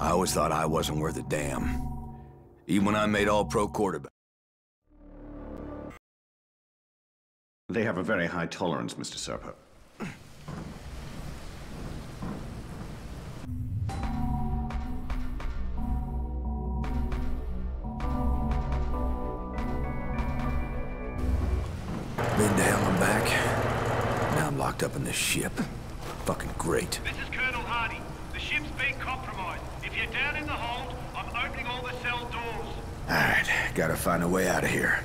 I always thought I wasn't worth a damn. Even when I made all-pro quarterback. They have a very high tolerance, Mr. Serpo. Been down and back. Now I'm locked up in this ship. Fucking great. Alright, gotta find a way out of here.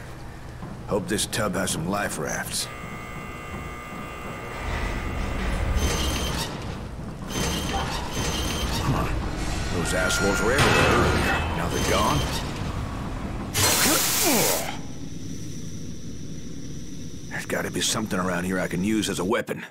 Hope this tub has some life rafts. Come on, Those assholes were everywhere earlier. Now they're gone? There's gotta be something around here I can use as a weapon.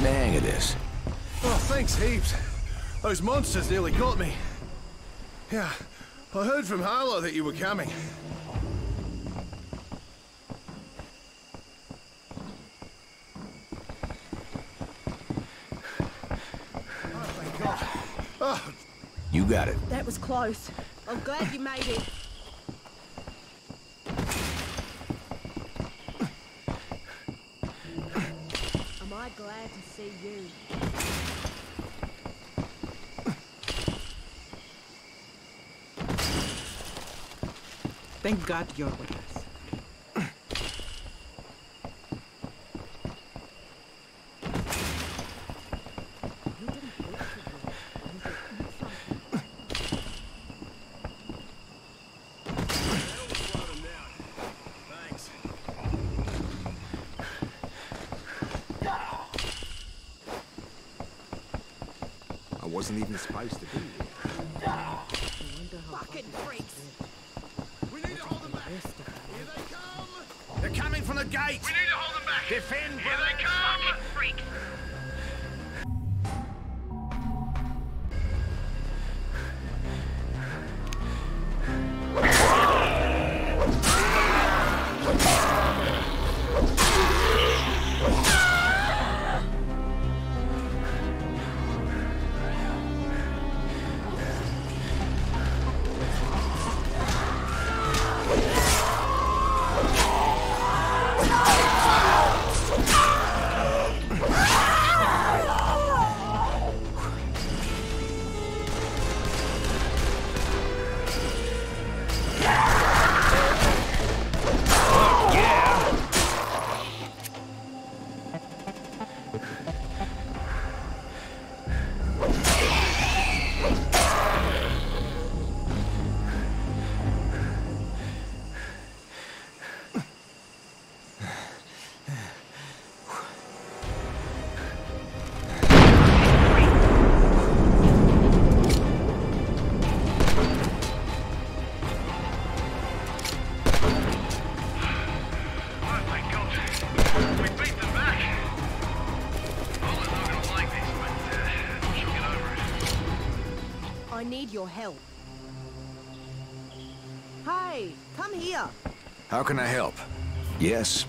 Getting the hang of this. Oh, thanks heaps. Those monsters nearly got me. Yeah, I heard from Harlow that you were coming. Oh, thank God. Oh, You got it. That was close. I'm glad you made it. Am I glad to see you? Thank God you're with us. I wasn't even supposed to be need your help. Hey, come here. How can I help? Yes.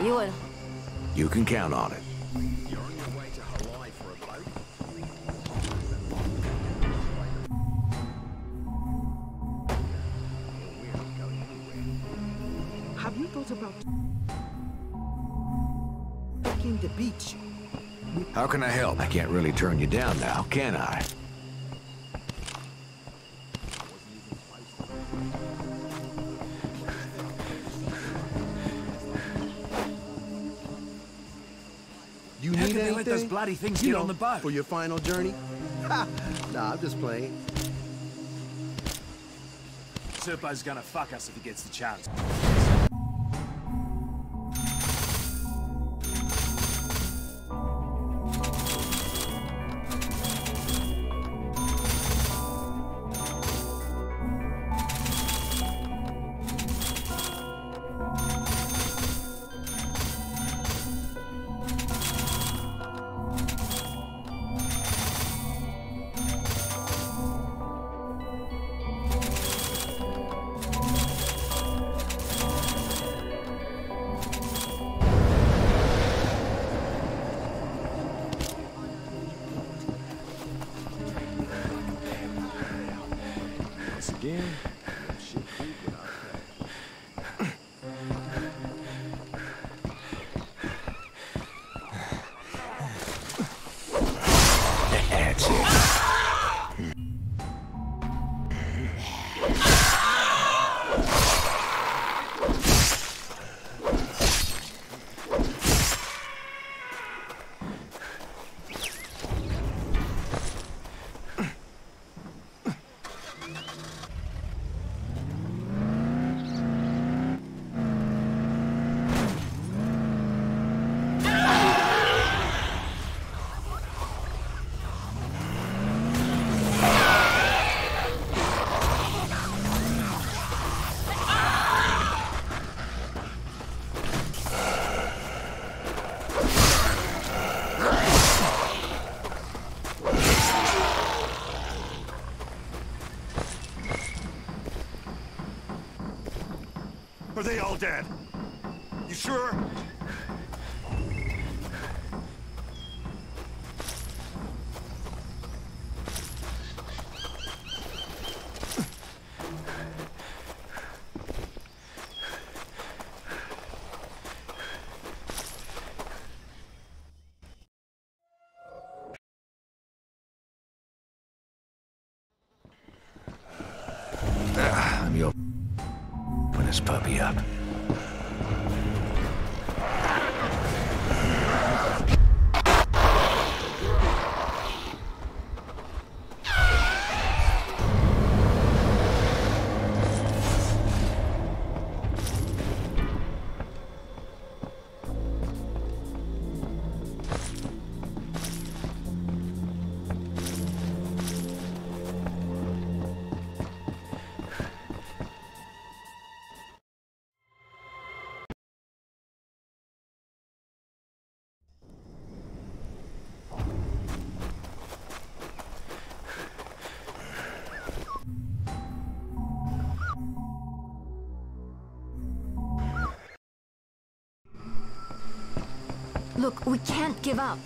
Ewan, You can count on it. I can't really turn you down now, can I? You How need can they anything? let those bloody things you get know, on the boat? For your final journey? Ha! Nah, I'm just playing. Serpo's gonna fuck us if he gets the chance. They all dead? You sure? Ah, let me open this puppy up. We can't give up.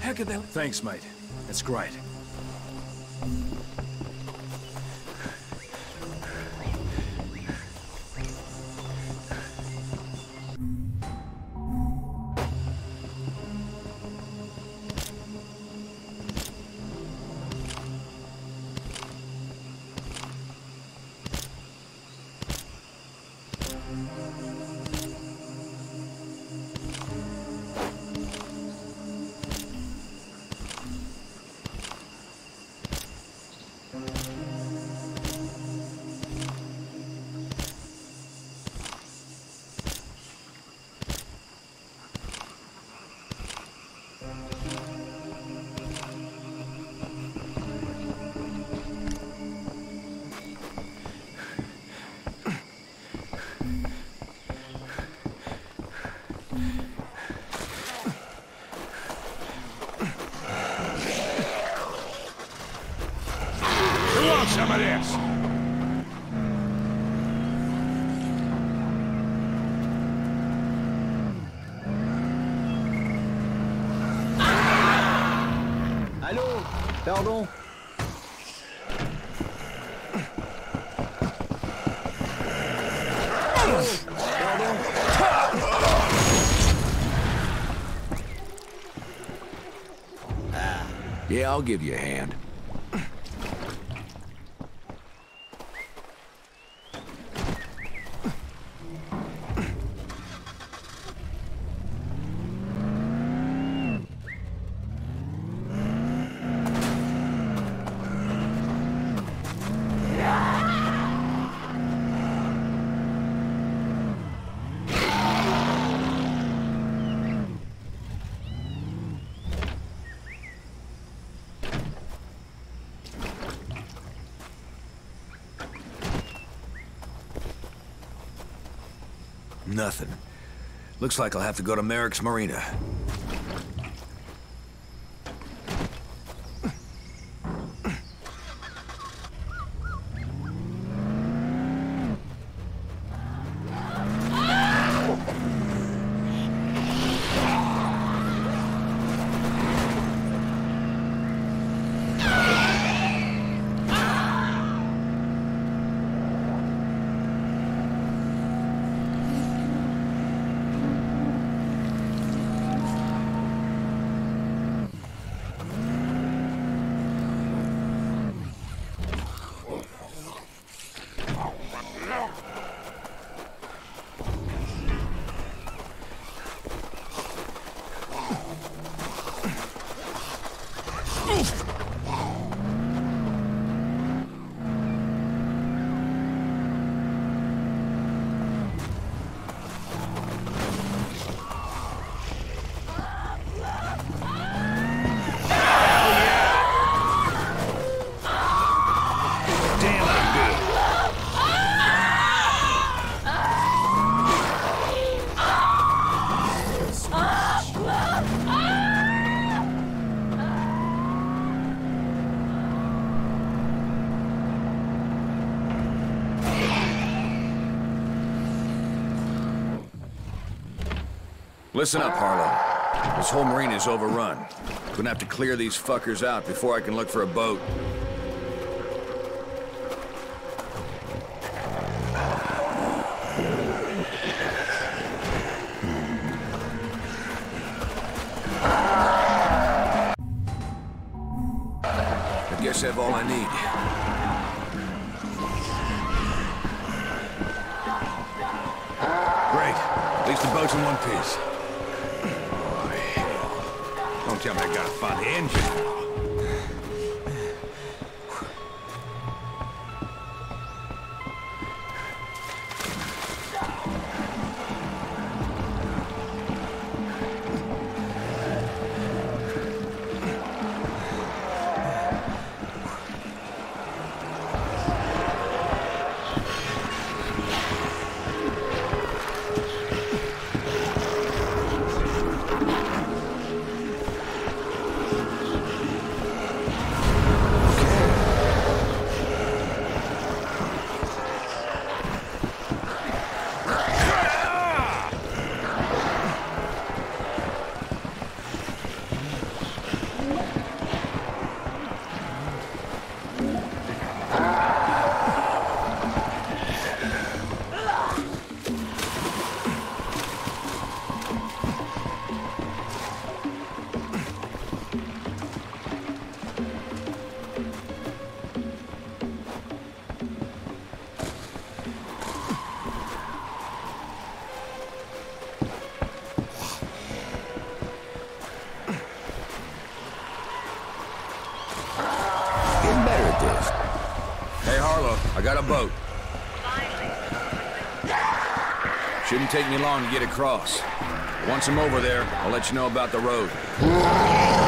How could they... Thanks, mate. That's great. I'll give you a hand. Nothing. Looks like I'll have to go to Merrick's Marina. Listen up, Harlow. This whole marina is overrun. Gonna have to clear these fuckers out before I can look for a boat. Take me long to get across. Once I'm over there, I'll let you know about the road.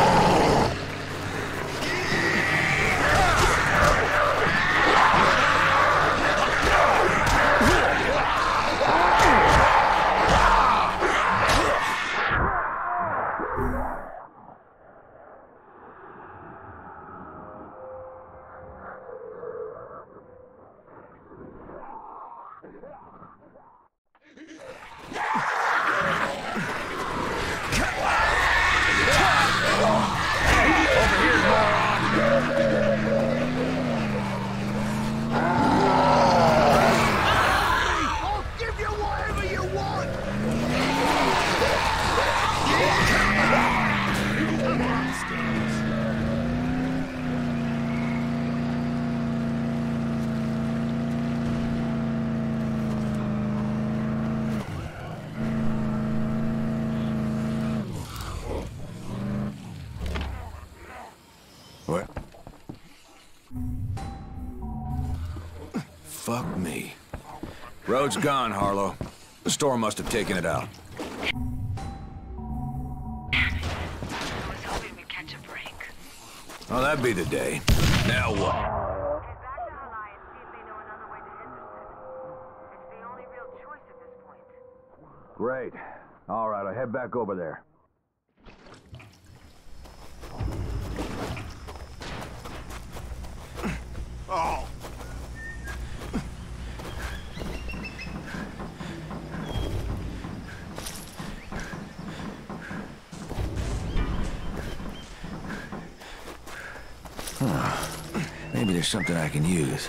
Road's gone, Harlow. The storm must have taken it out. Oh, that'd be the day. Now what? Great. All right, I'll head back over there. Oh, Maybe something I can use.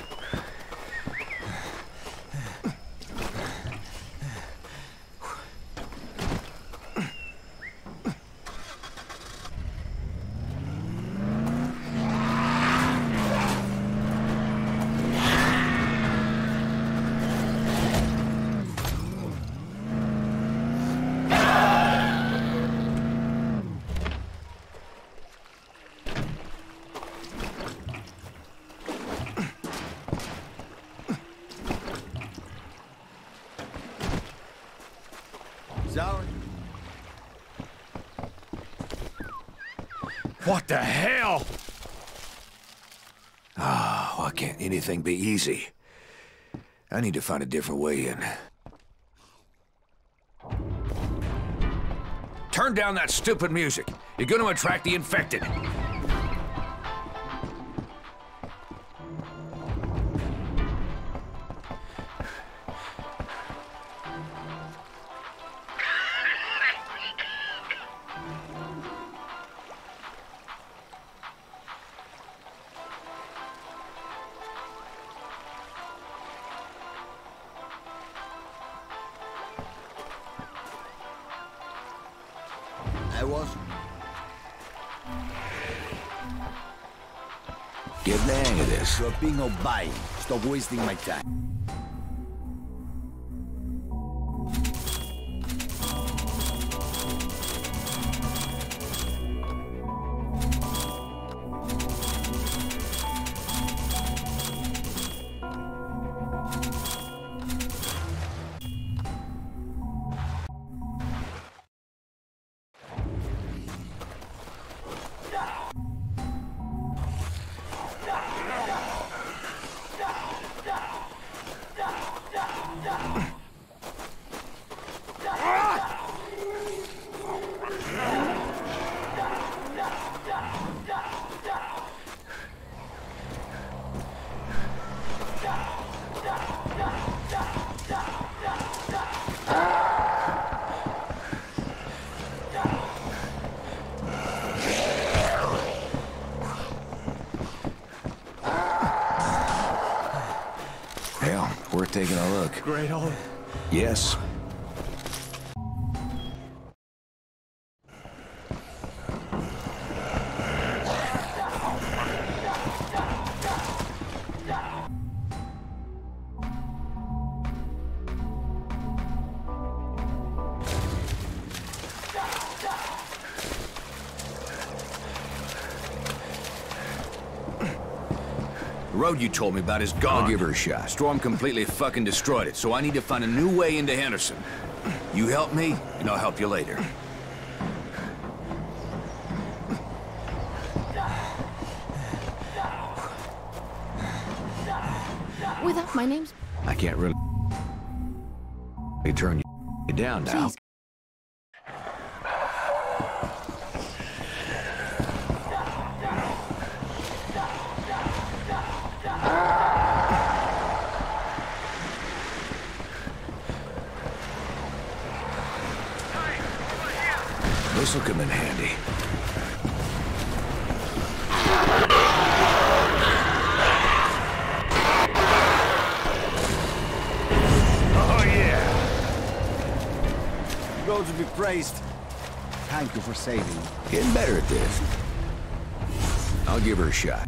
Sorry. What the hell? Oh, why can't anything be easy? I need to find a different way in. Turn down that stupid music. You're gonna attract the infected. You're being obeyed. Stop wasting my time. The road you told me about is gone. I'll give her a shot. Storm completely fucking destroyed it, so I need to find a new way into Henderson. You help me, and I'll help you later. Without my name's I can't really They turn you down now. Please. This'll come in handy. Oh, yeah! God to be praised. Thank you for saving. Getting better at this. I'll give her a shot.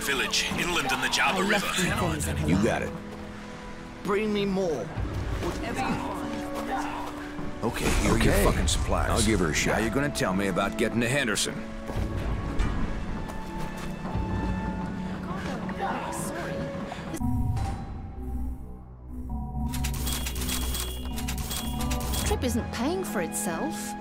Remote village, inland in the Java River. some You got it. Bring me more. Whatever you find. Okay, here are your Okay. fucking supplies. I'll give her a shot. Now you're gonna tell me about getting to Henderson. Trip isn't paying for itself.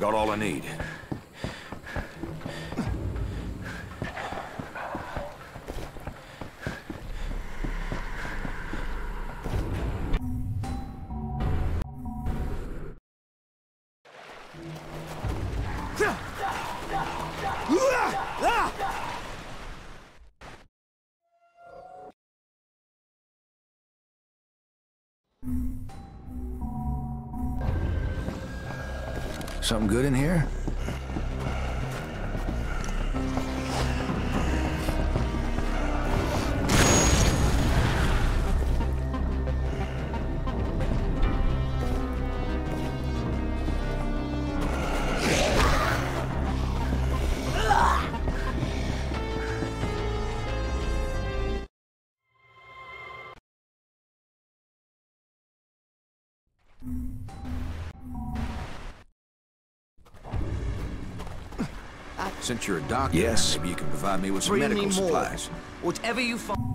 Got all I need. Something good in here? Since you're a doctor, Yes. maybe you can provide me with some Bring medical me supplies. Whatever you find.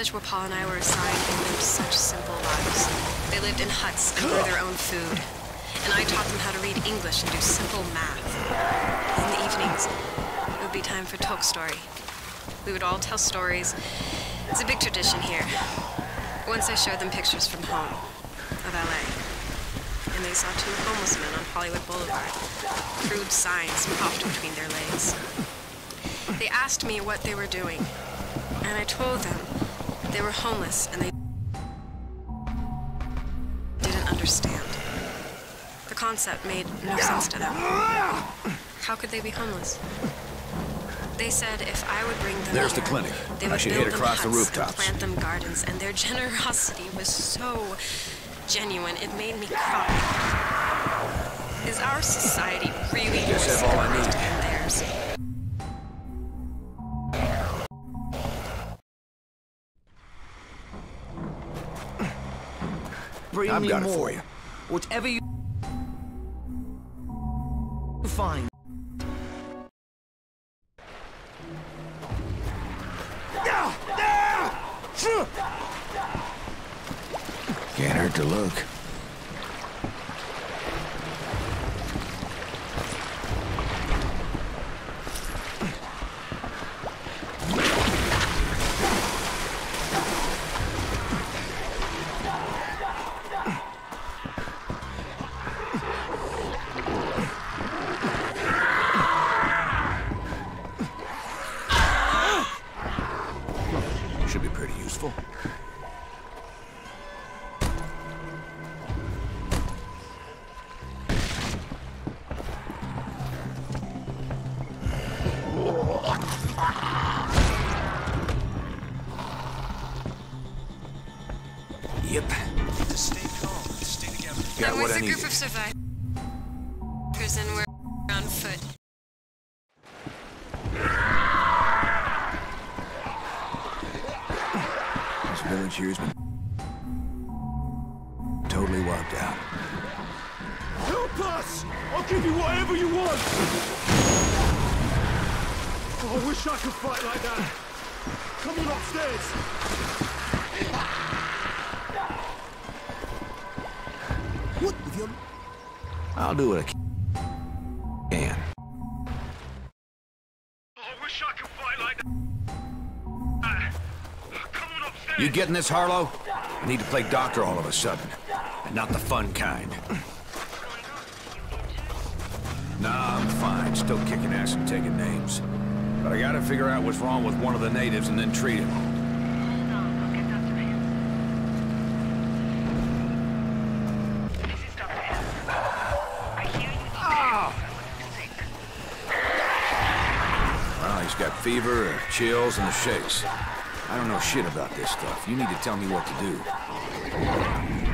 Village where Paul and I were assigned, they lived such simple lives. They lived in huts and grew their own food. And I taught them how to read English and do simple math. In the evenings, it would be time for talk story. We would all tell stories. It's a big tradition here. Once I showed them pictures from home, of LA. And they saw two homeless men on Hollywood Boulevard. Crude signs propped between their legs. They asked me what they were doing, and I told them they were homeless and they didn't understand. The concept made no sense to them. How could they be homeless? They said if I would bring them There's the clinic. They I would should build hit them across the rooftops. Plant them gardens, and their generosity was so genuine. It made me cry. Is our society really more all I need. than theirs? I've got it for you. Whatever you I'll do what I can. I wish I could fight like that. Come on upstairs. You getting this, Harlow? I need to play doctor all of a sudden. And not the fun kind. Nah, I'm fine. Still kicking ass and taking names. But I gotta figure out what's wrong with one of the natives and then treat him. Fever, uh, chills, and the shakes. I don't know shit about this stuff. You need to tell me what to do.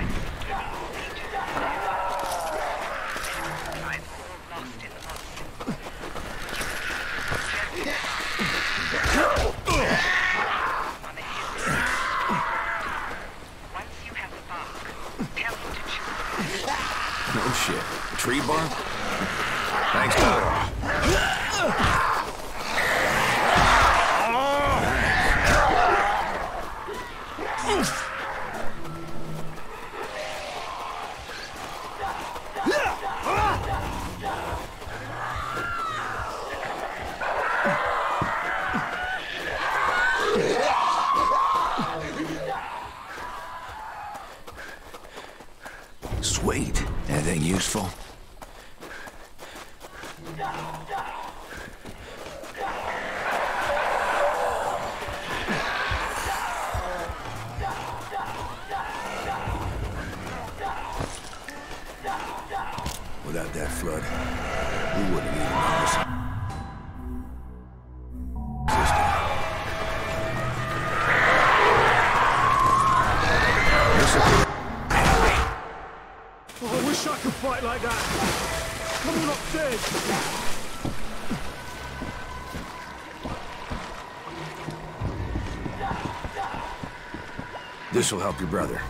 This will help your brother.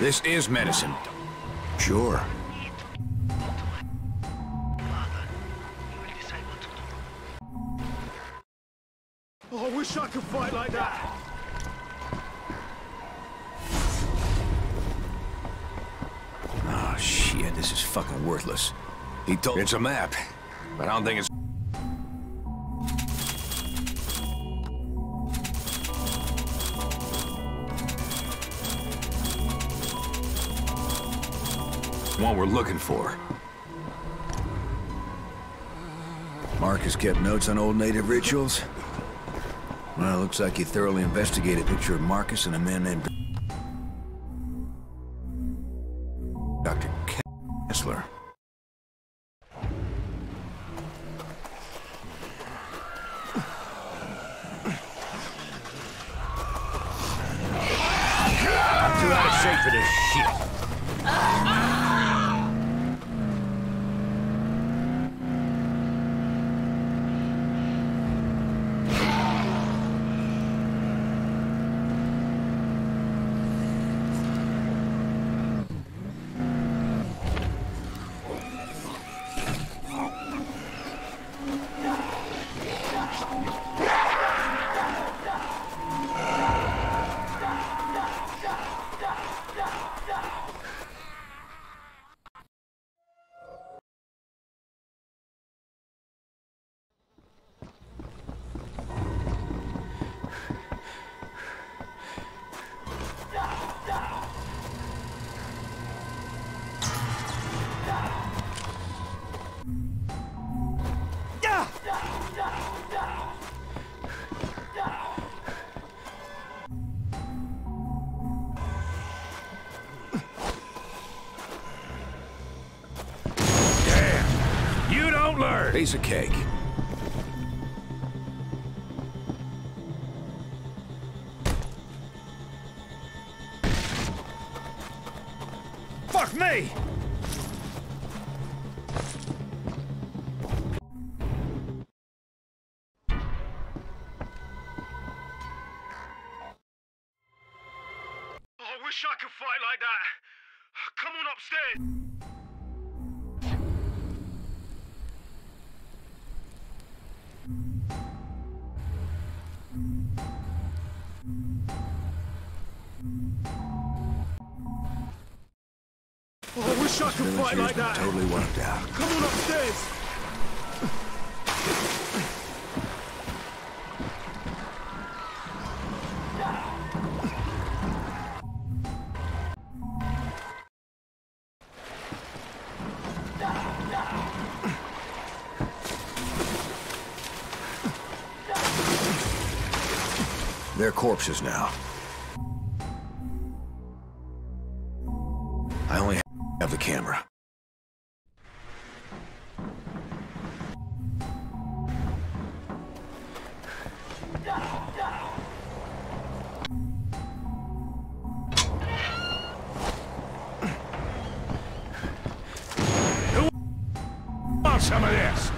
This is medicine. Sure. Oh, I wish I could fight like that. Oh, shit, this is fucking worthless. He told It's a map, but I don't think it's... for. Marcus kept notes on old native rituals. Well, looks like he thoroughly investigated a picture of Marcus and a man named... don't! Piece of cake. I could fight like that. totally wiped out. Come on upstairs. They're corpses now. Some of this?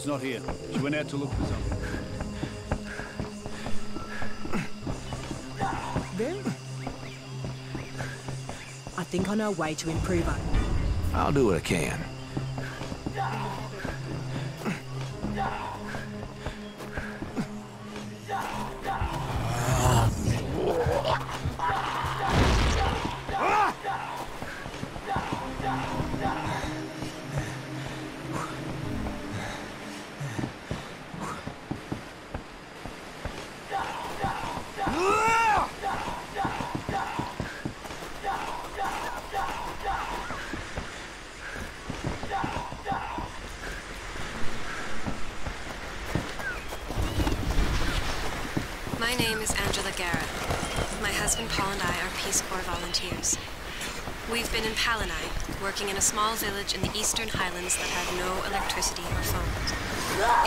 Harlow's not here. She went out to look for something. Really? I think I know a way to improve her. I'll do what I can. Been working in a small village in the eastern highlands that have no electricity or phones.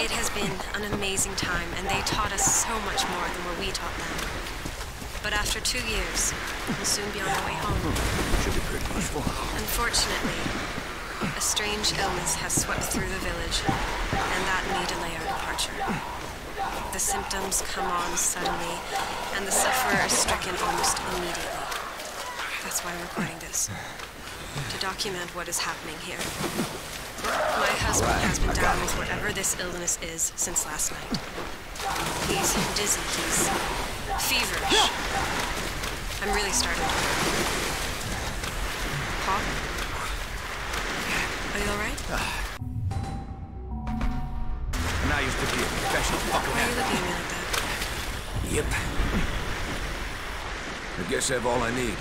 It has been an amazing time, and they taught us so much more than what we taught them. But after two years, we'll soon be on our way home. Should be pretty useful. Unfortunately, a strange illness has swept through the village, and that may delay our departure. The symptoms come on suddenly, and the sufferer is stricken almost immediately. That's why I'm recording this. To document what is happening here. My husband has been down with whatever this illness is since last night. He's dizzy, he's feverish. I'm really starting to worry. Paul? Are you alright? used to be a professional fucking Why are you looking at me like that? Yep. I guess I have all I need.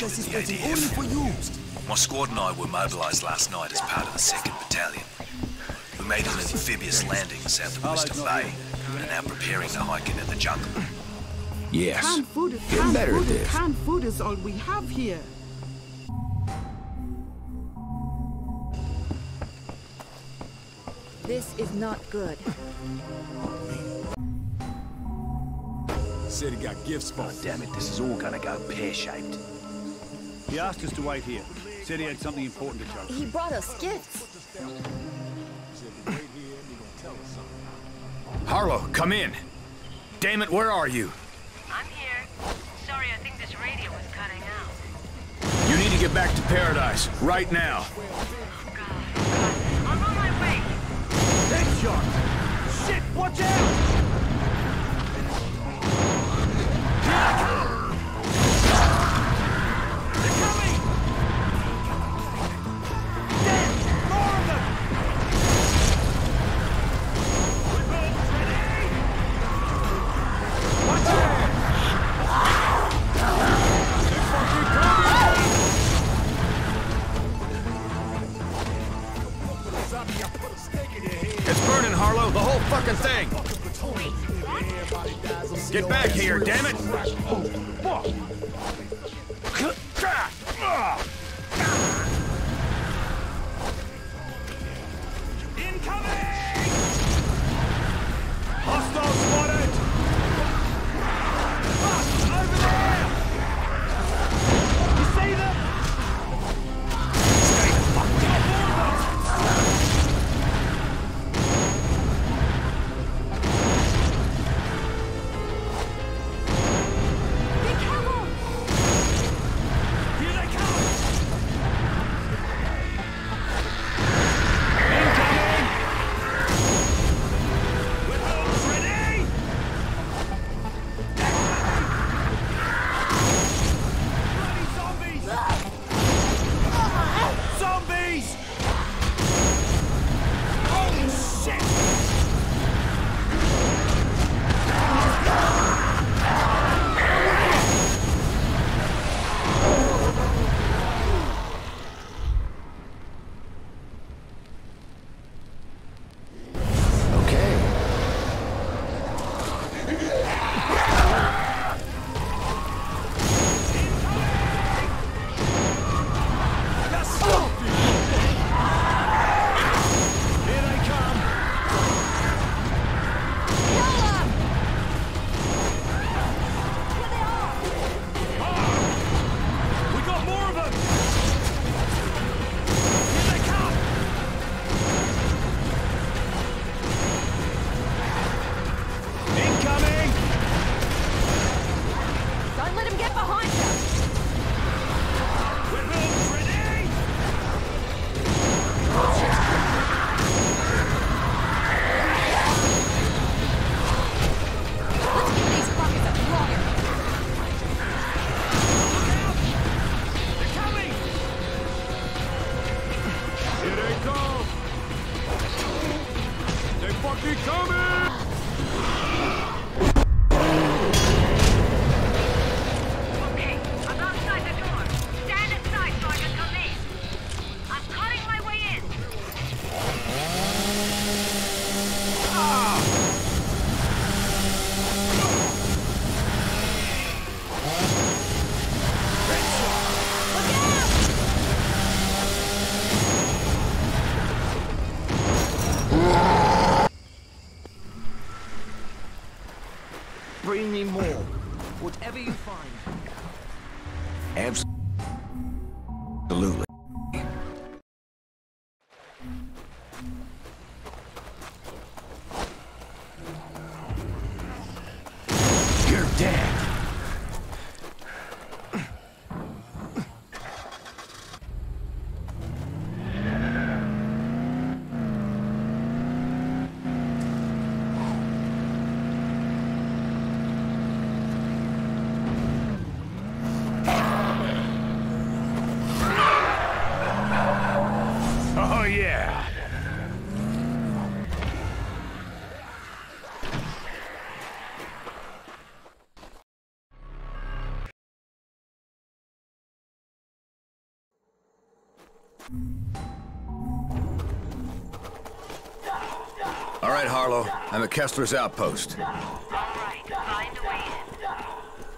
I'm a sergeant in the ADF. My squad and I were mobilised last night as part of the 2nd Battalion. We made an amphibious landing south of Oyster Bay, and are now preparing to hike into the jungle. Yes. Canned food is Getting canned better food is this. canned food is all we have here. This is not good. Said he got gifts for Damn it, this is all gonna go pear-shaped. He asked us to wait here. Said he had something important to tell us. He brought us gifts. Harlow, come in. Damn it, where are you? I'm here. Sorry, I think this radio was cutting out. You need to get back to Paradise, right now. Oh, God. I'm on my way. Headshot! Shit, watch out! Get back here, damn it! All right, Harlow. I'm at Kessler's outpost.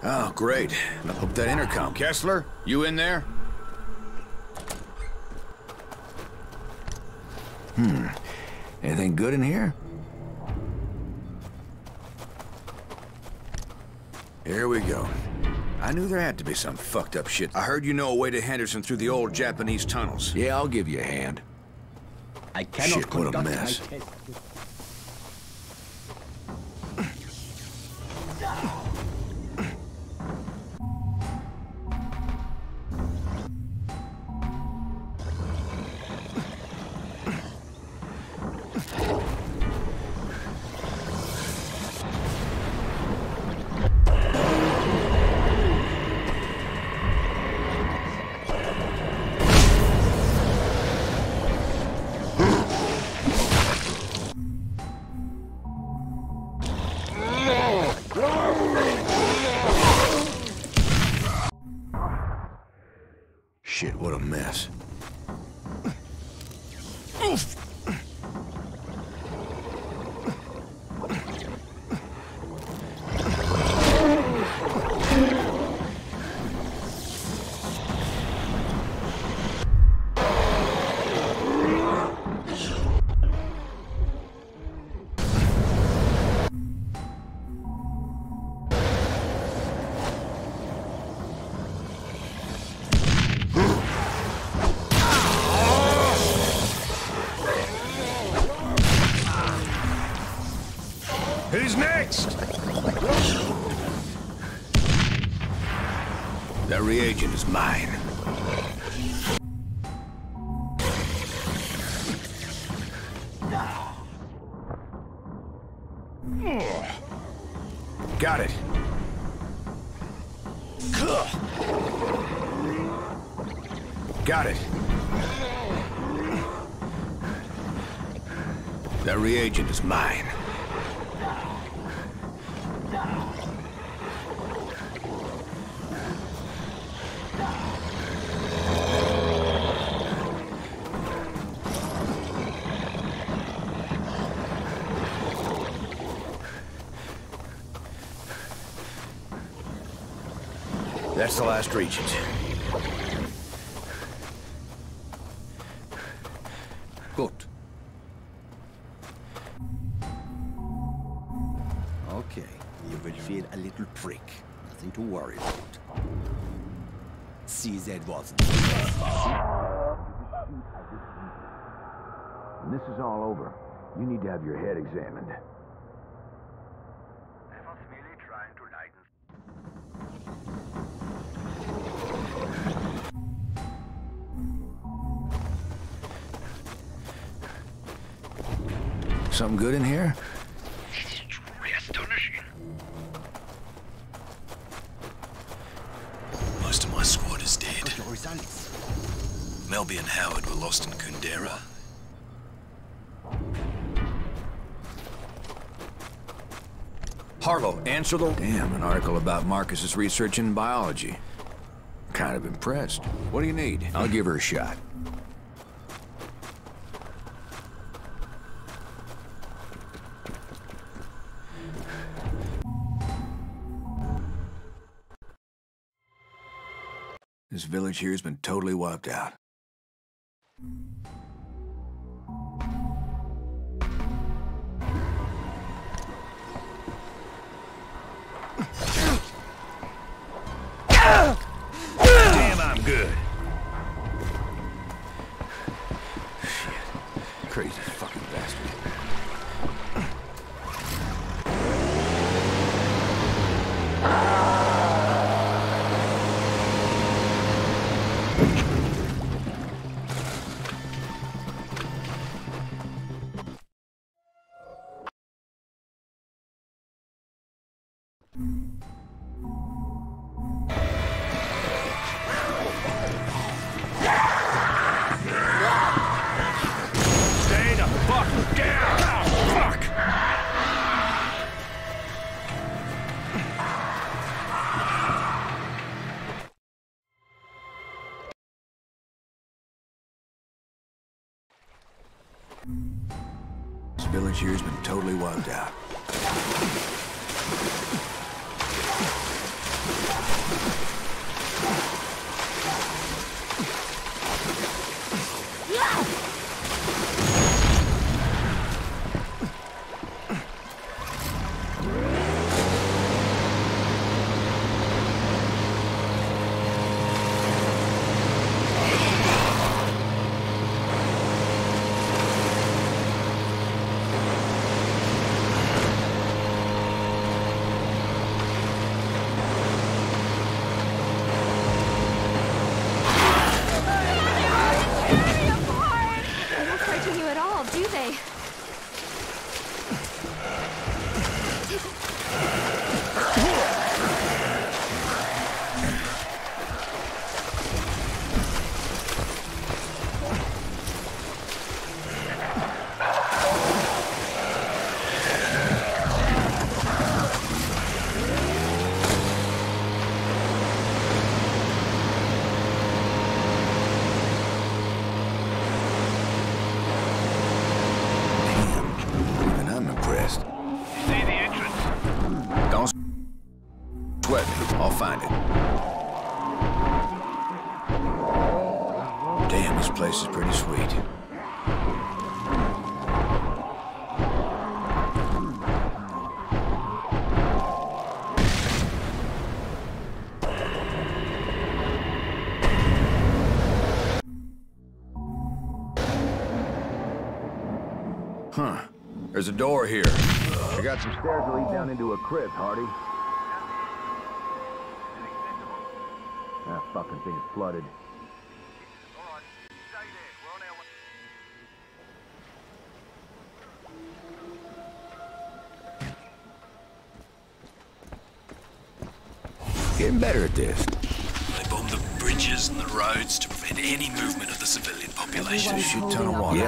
Oh, great. I hope that intercom. Kessler, you in there? Hmm. Anything good in? Here I knew there had to be some fucked up shit. I heard you know a way to Henderson through the old Japanese tunnels. Yeah, I'll give you a hand. I cannot Shit, what a conduct my mess. That's the last reagent. Good. Okay, you will feel a little prick. Nothing to worry about. CZ wasn't. This is all over, you need to have your head examined. Something good in here? Astonishing. Most of my squad is dead. Melby and Howard were lost in Kundera. Harlow, answer the... Damn, an article about Marcus's research in biology. Kind of impressed. What do you need? I'll give her a shot. Village here has been totally wiped out. Has been totally wiped out. There's a door here. I got some stairs that lead down into a crypt, Hardy. That fucking thing is flooded.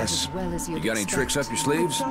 Yes. Well You got any tricks up your sleeves?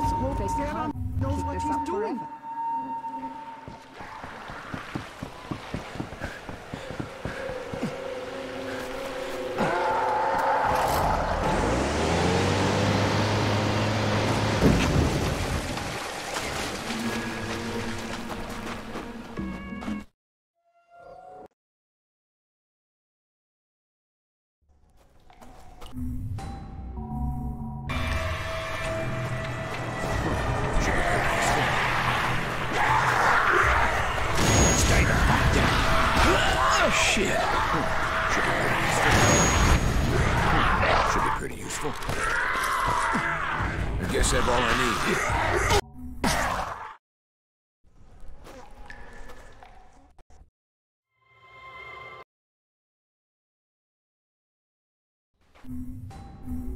うん。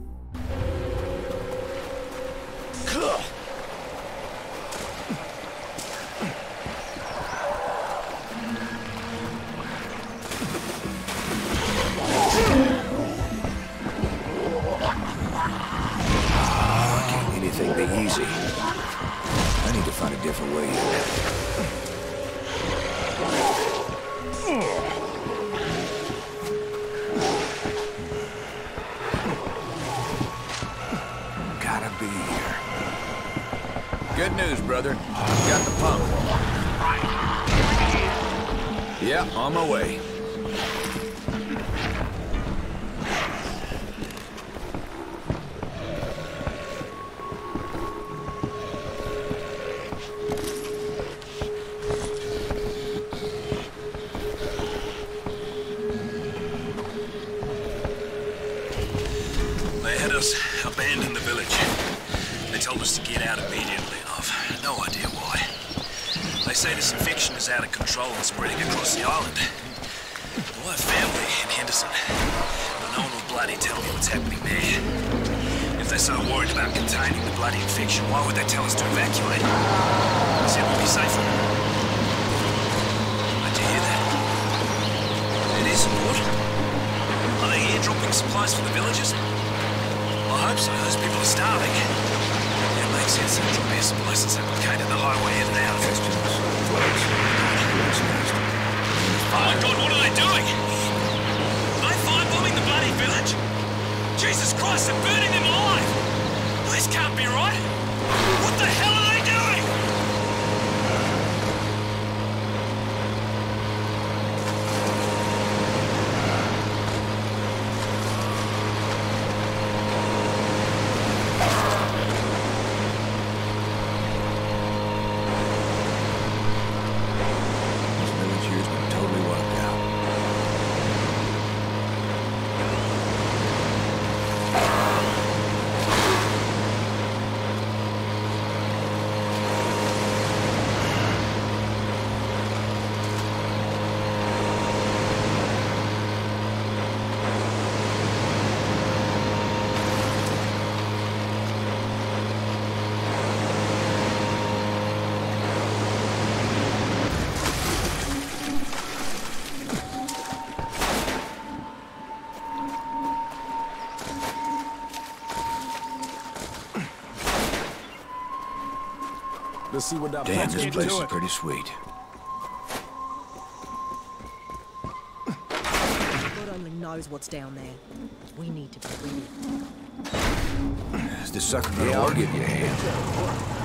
Get out immediately, and I've no idea why. They say this infection is out of control and spreading across the island. Have family in Henderson, but no one will bloody tell me what's happening there. If they're so worried about containing the bloody infection, why would they tell us to evacuate? They said we'd be safer. Did you hear that? It is support. Are they here airdropping supplies for the villagers? I hope so. Those people are starving. The highway. Oh my god, what are they doing? Are firebombing the bloody village? Jesus Christ, they're burning them alive! This can't be right! What the hell are they? Let's see what that Damn, this place is pretty sweet. God only knows what's down there. We need to be ready. Is the sucker yeah, I'll give you a hand.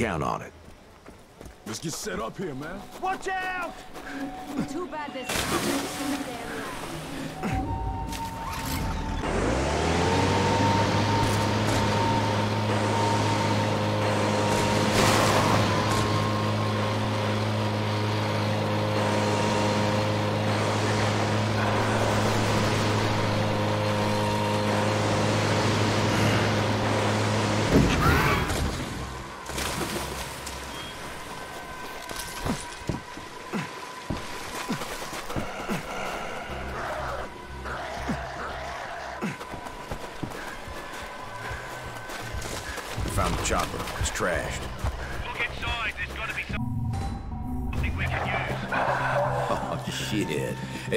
count on it. Let's get set up here, man. Watch out!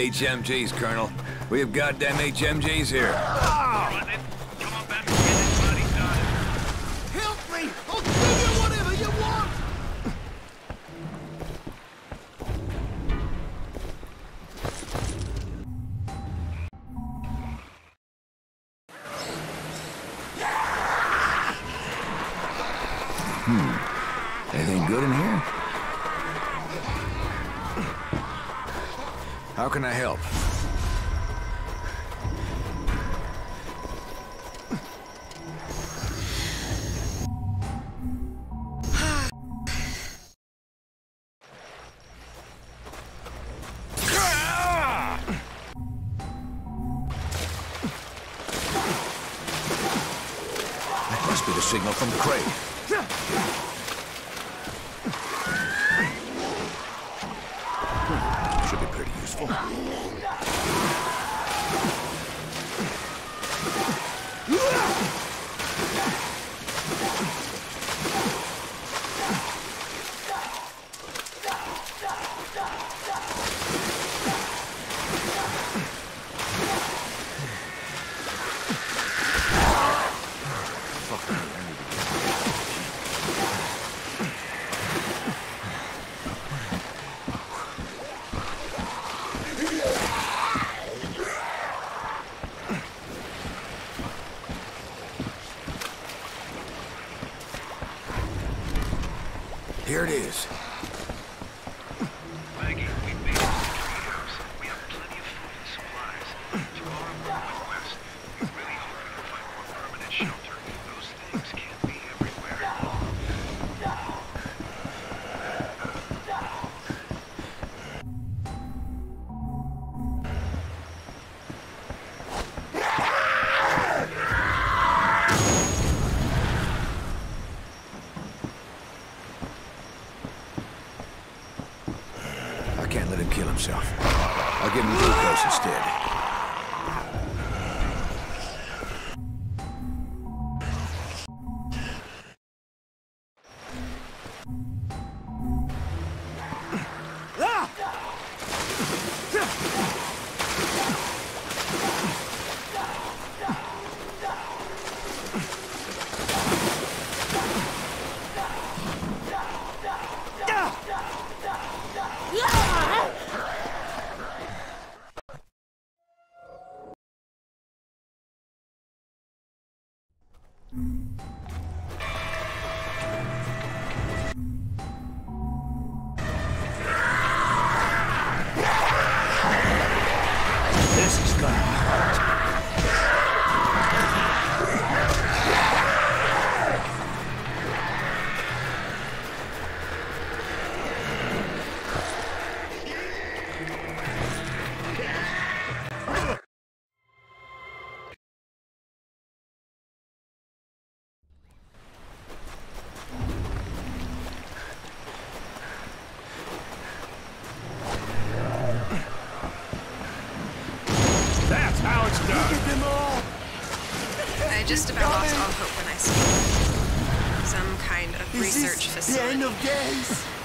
HMGs, Colonel. We have goddamn HMGs here.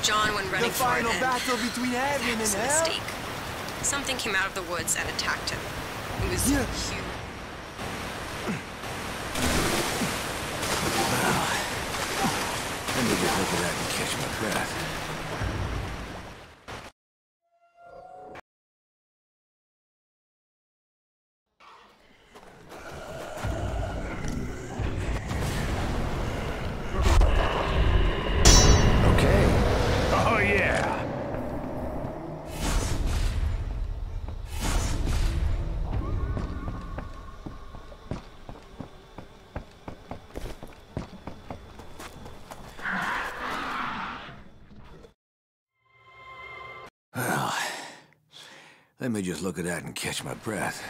John, when running the for final battle between heaven and hell? mistake. Something came out of the woods and attacked him. It was Yeah. huge. Let me just look at that and catch my breath.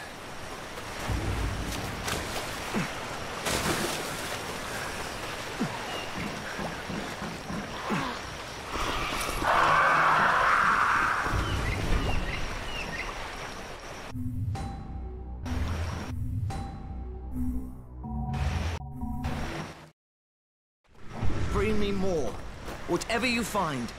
Bring me more. Whatever you find.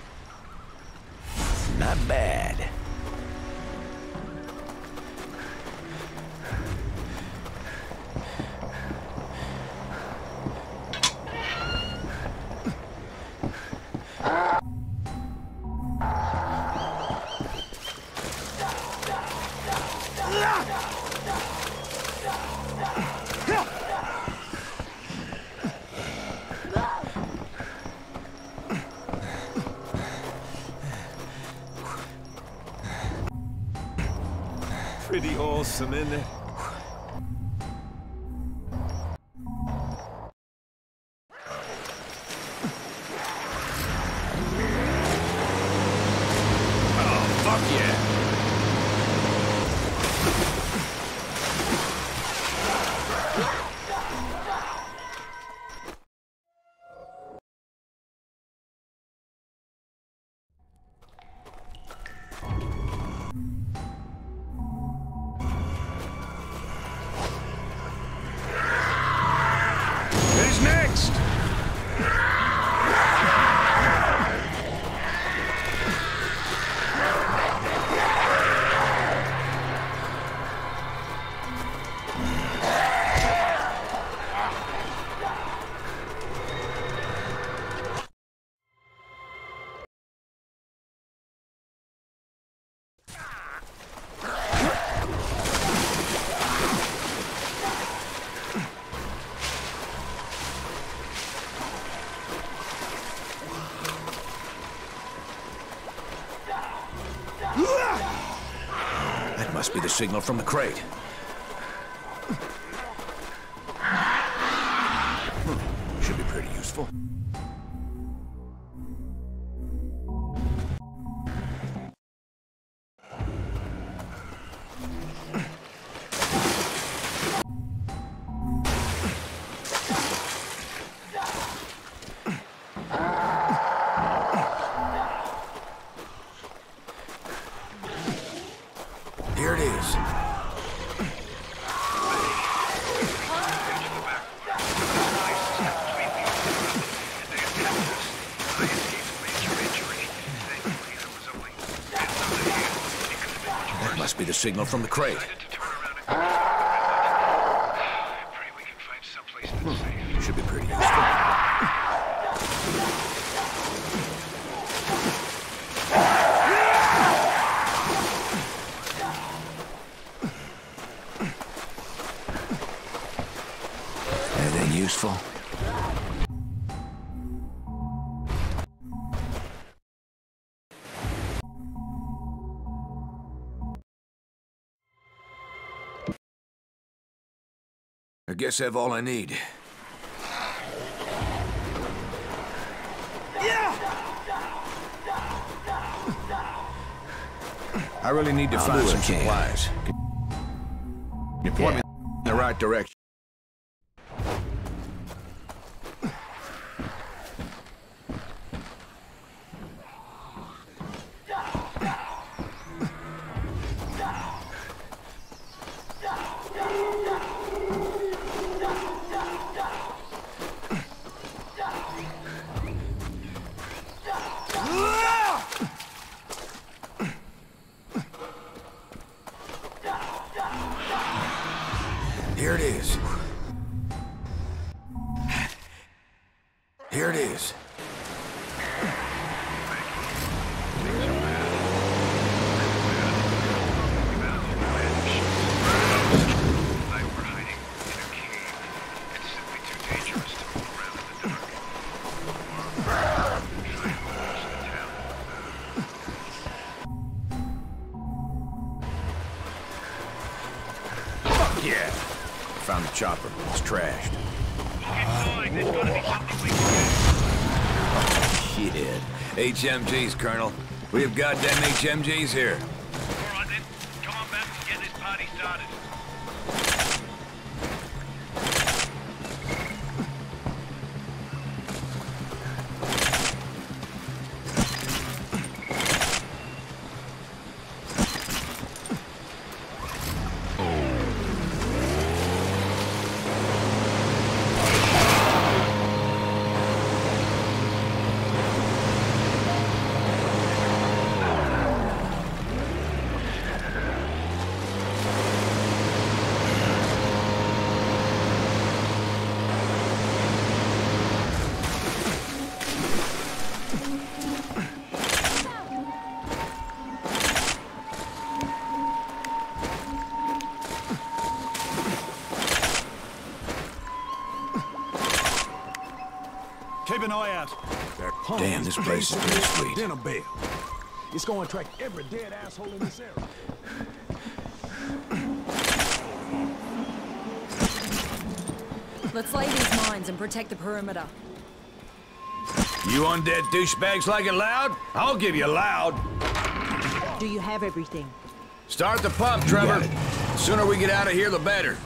Signal from the crate. Signal from the crate. Guess I have all I need. I really need to I'll find some supplies. You point me in the right direction? Chopper. It's trashed. Shit. HMGs, Colonel. We have goddamn HMGs here. That punk Damn, this place is pretty sweet. Dinner bell. It's gonna attract every dead asshole in this area. Let's lay these mines and protect the perimeter. You undead douchebags like it loud? I'll give you loud. Do you have everything? Start the pump, Trevor. The sooner we get out of here, the better.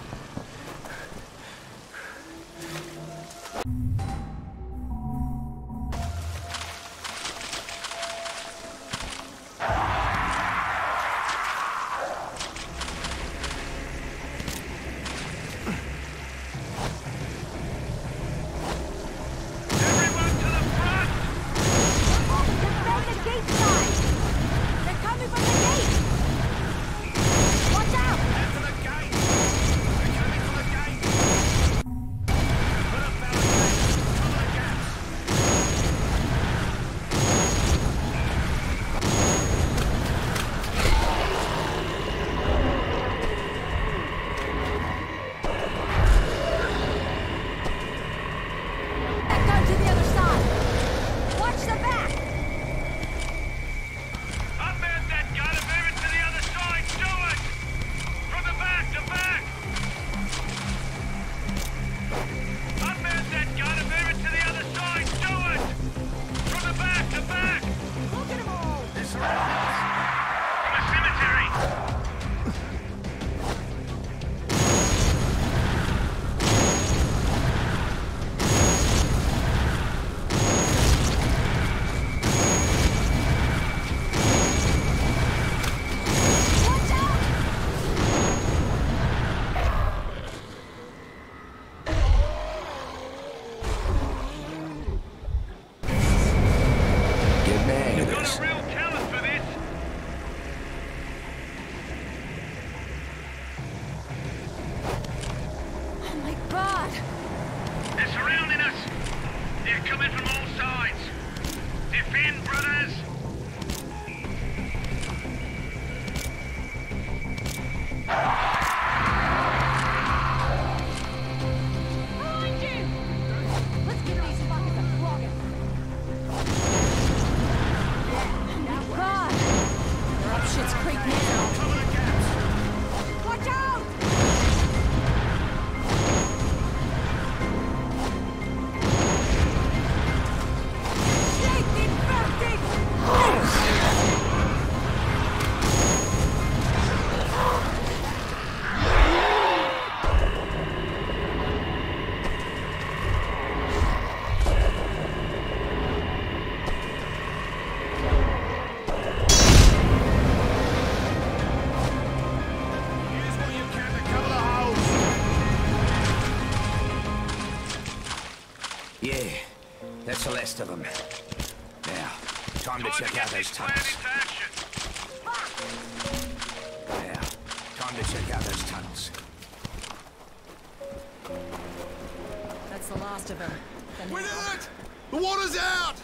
That's the last of them. We did it! The water's out!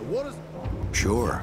The water's... Sure.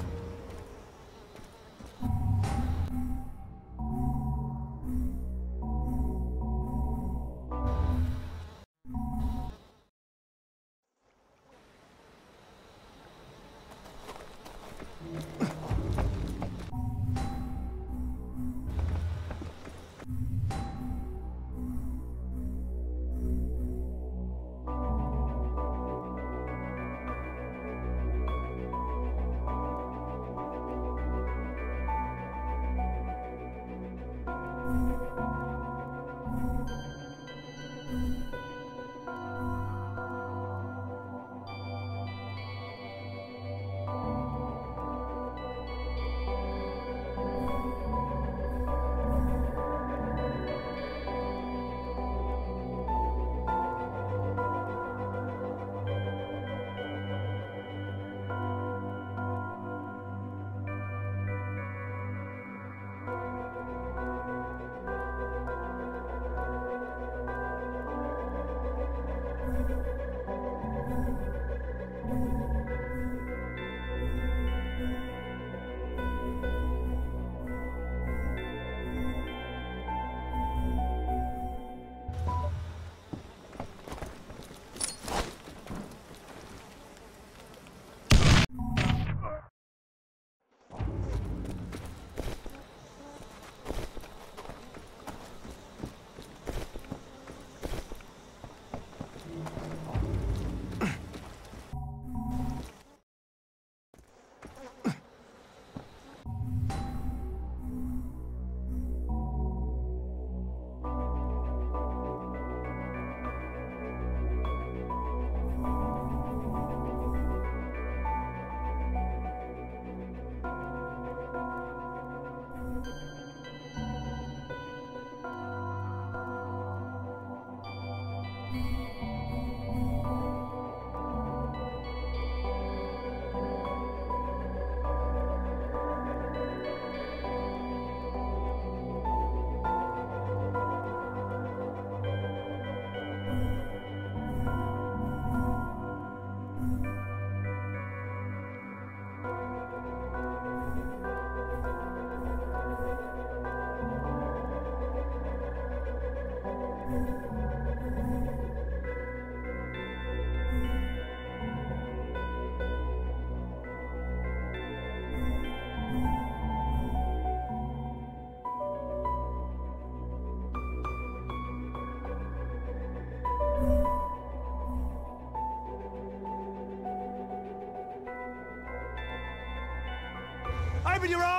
Open your eyes!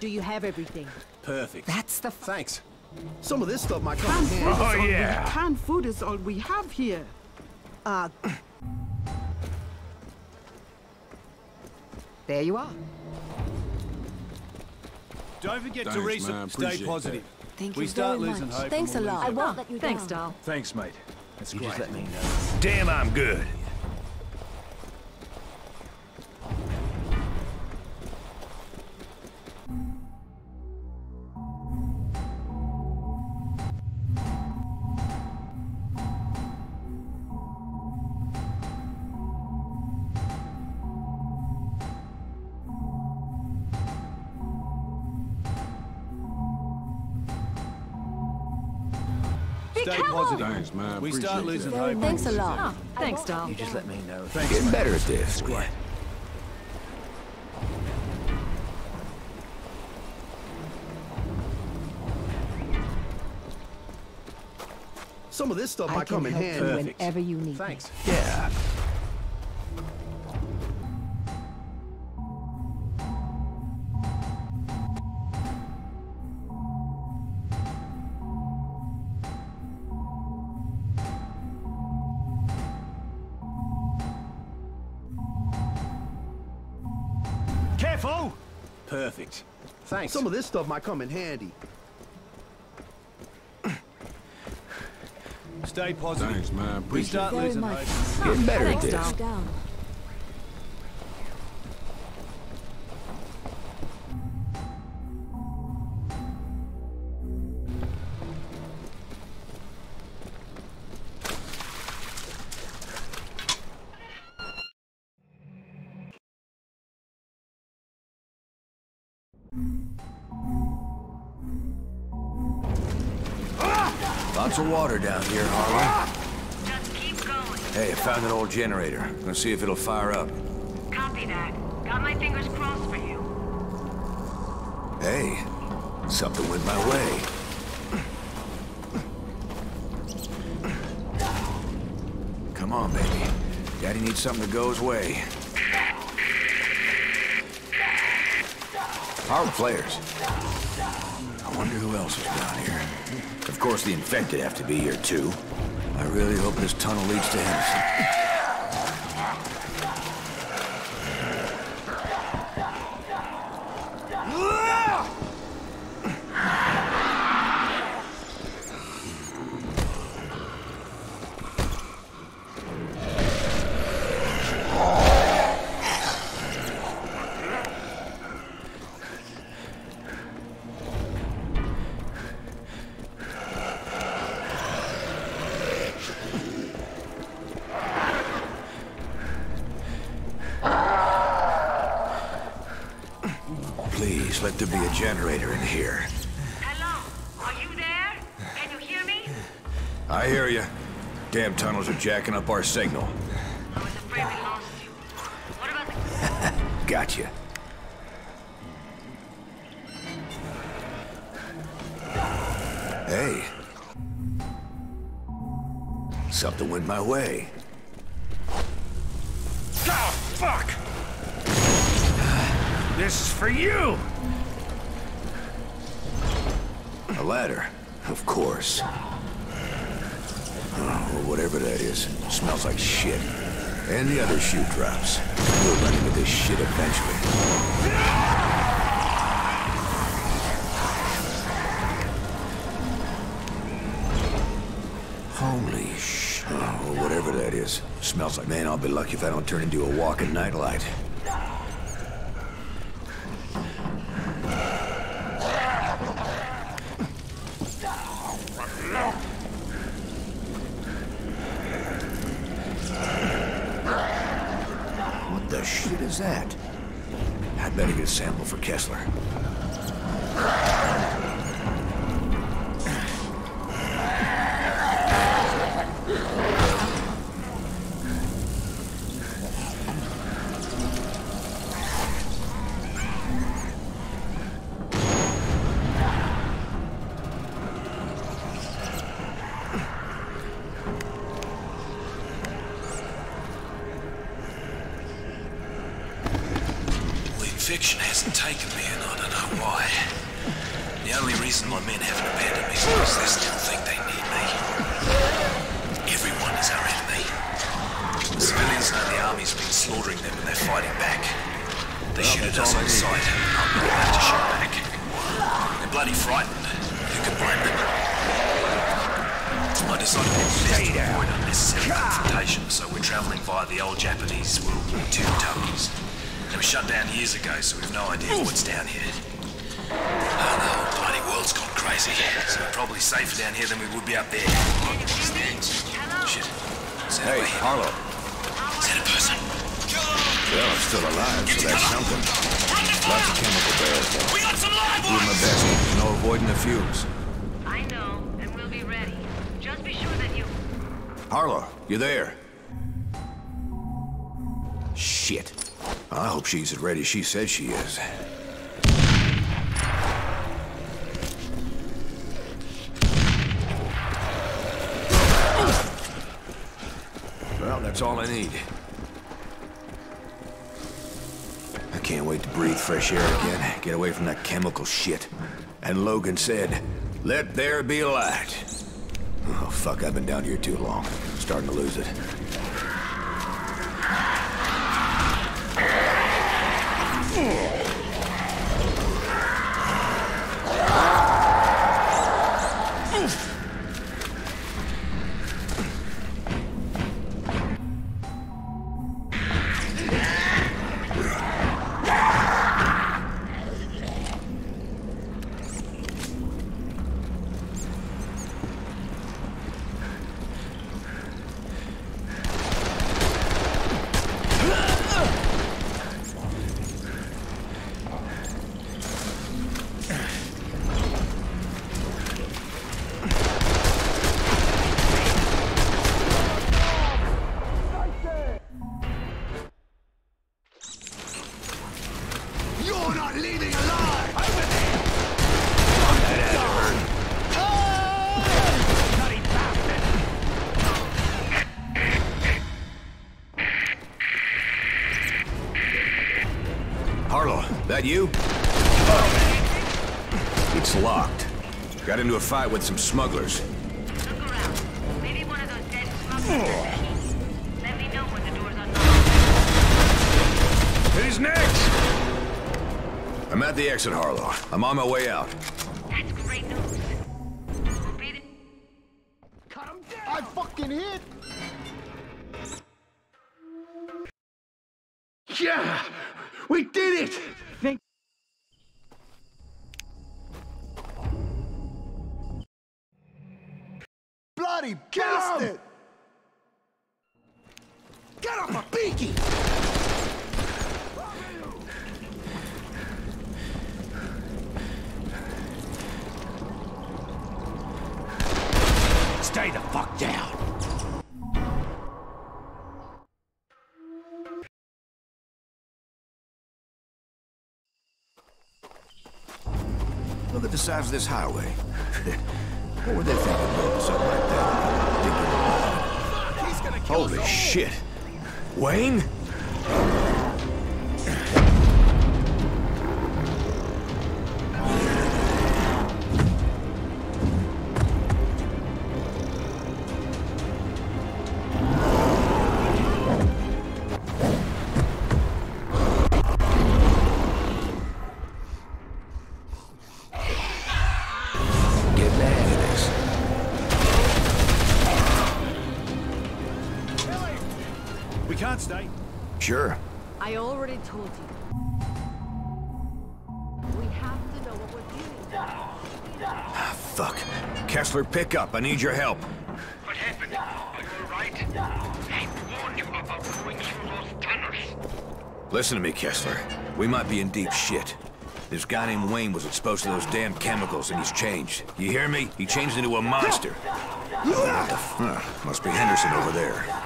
Do you have everything? Perfect. That's the Thanks. Some of this stuff might come Canned in food is handy. all we- yeah. Canned food is all we have here. Uh, there you are. Don't forget to Thanks, reset. man. Stay Appreciate positive. Thank we you start very losing much. hope. Thanks a lot. I won't let you Thanks, down. doll. Thanks, mate. That's You great. just let me know. Damn, I'm good. Stay positive. Thanks, man. We start losing hope. Thanks a lot. Oh, thanks, doll. You just let me know. Thanks, Getting better at this. Great. Some of this stuff I might come in handy. Whenever you need me. Thanks. Yeah. Thanks. Some of this stuff might come in handy. Stay positive. Thanks, man. We Appreciate start Very losing much. hope. Getting better at this. Down. Found an old generator. Gonna see if it'll fire up. Copy that. Got my fingers crossed for you. Hey, something went my way. Come on, baby. Daddy needs something to go his way. Our players. I wonder who else is down here. Of course, the infected have to be here, too. I really hope this tunnel leads to Henderson. Our signal. The. I know, and we'll be ready. Just be sure that you... Harlow, you there? Shit. I hope she's as ready as she said she is. Well, that's all I need. I can't wait to breathe fresh air again, get away from that chemical shit. And Logan said, let there be light. Oh, fuck, I've been down here too long. Starting to lose it. You're that you? It's locked. Got into a fight with some smugglers. Look around. Maybe one of those dead smugglers. Let me know when the doors are Who's next? I'm at the exit, Harlow. I'm on my way out. Look at the size of this highway. what were they thinking building something like that? Holy shit. Wayne? Kessler, pick up. I need your help. What happened? Are you alright? I warned you about going through those tunnels. Listen to me, Kessler. We might be in deep shit. This guy named Wayne was exposed to those damn chemicals, and he's changed. You hear me? He changed into a monster. What the f- Must be Henderson over there.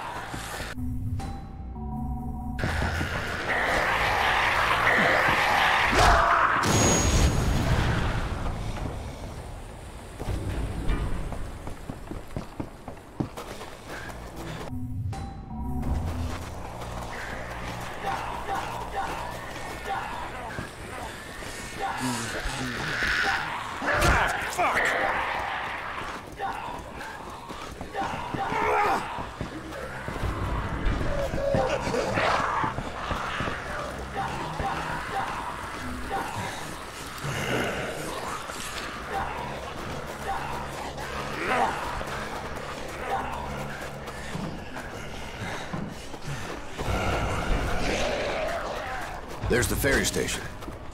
Station.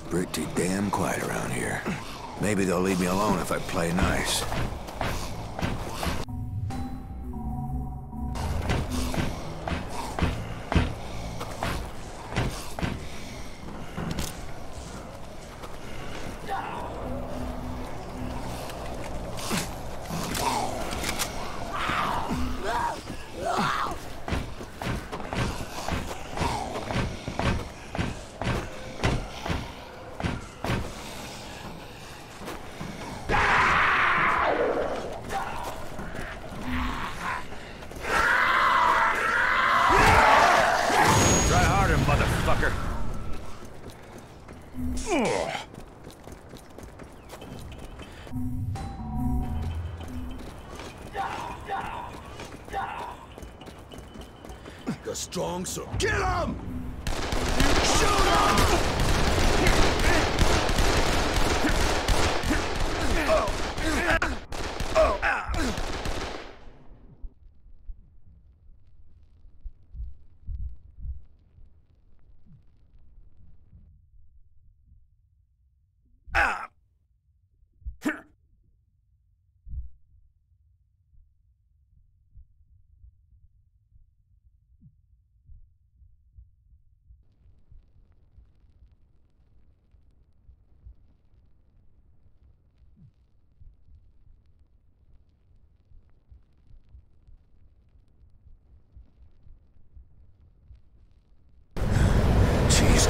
Pretty damn quiet around here. Maybe they'll leave me alone if I play Strong, so kill him! Shoot him!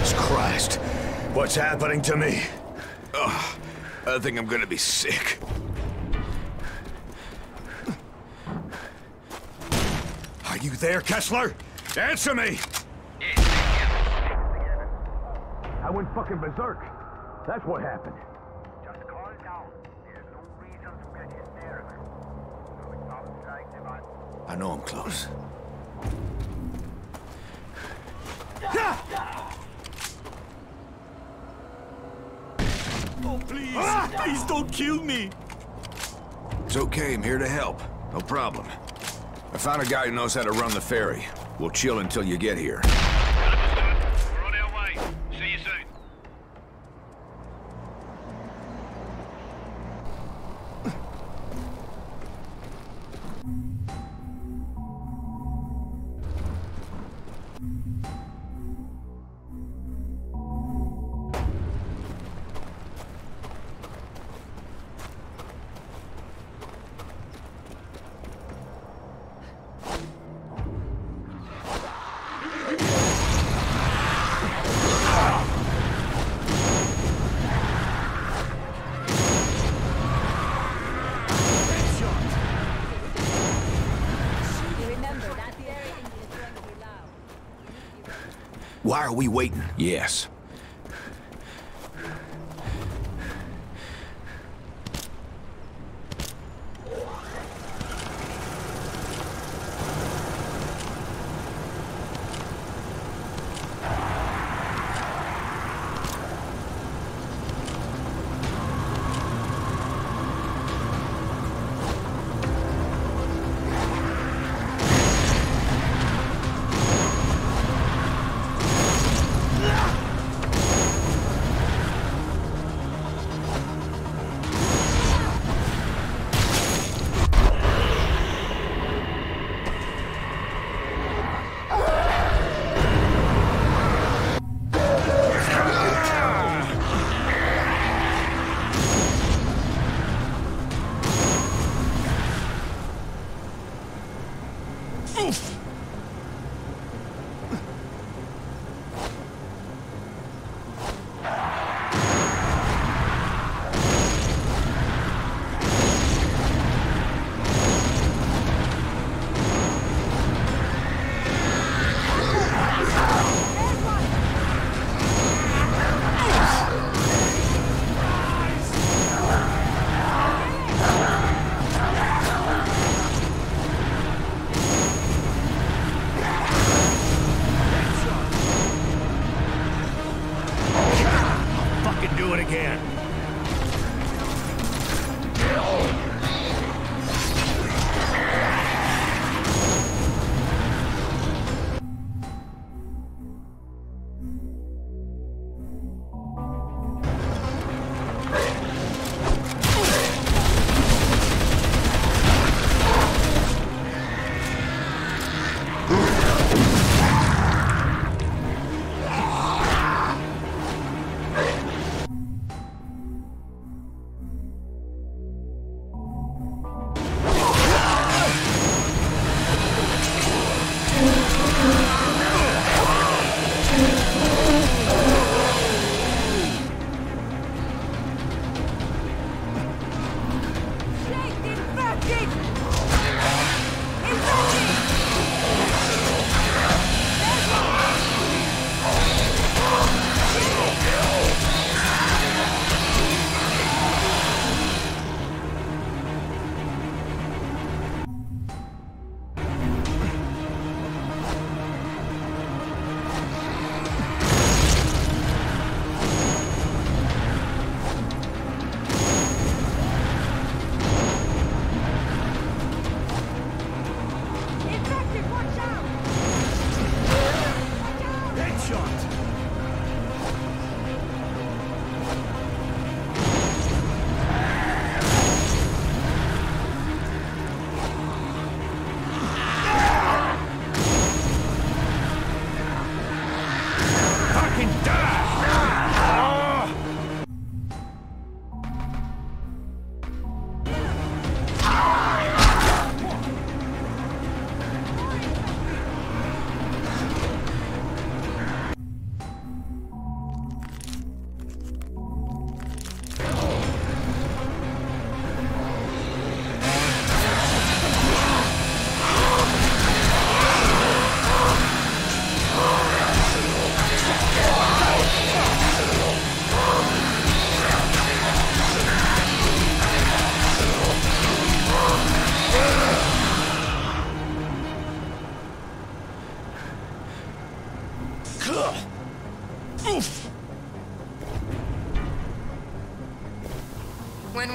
Jesus Christ. What's happening to me? Ugh, I think I'm gonna be sick. Are you there, Kessler? Answer me! I went fucking berserk. That's what happened. Just calm down. There's no reason to get hysterical. So it sounds like they might I know I'm close. Oh, please! Don't kill me! It's okay, I'm here to help. No problem. I found a guy who knows how to run the ferry. We'll chill until you get here. Are we waiting? Yes.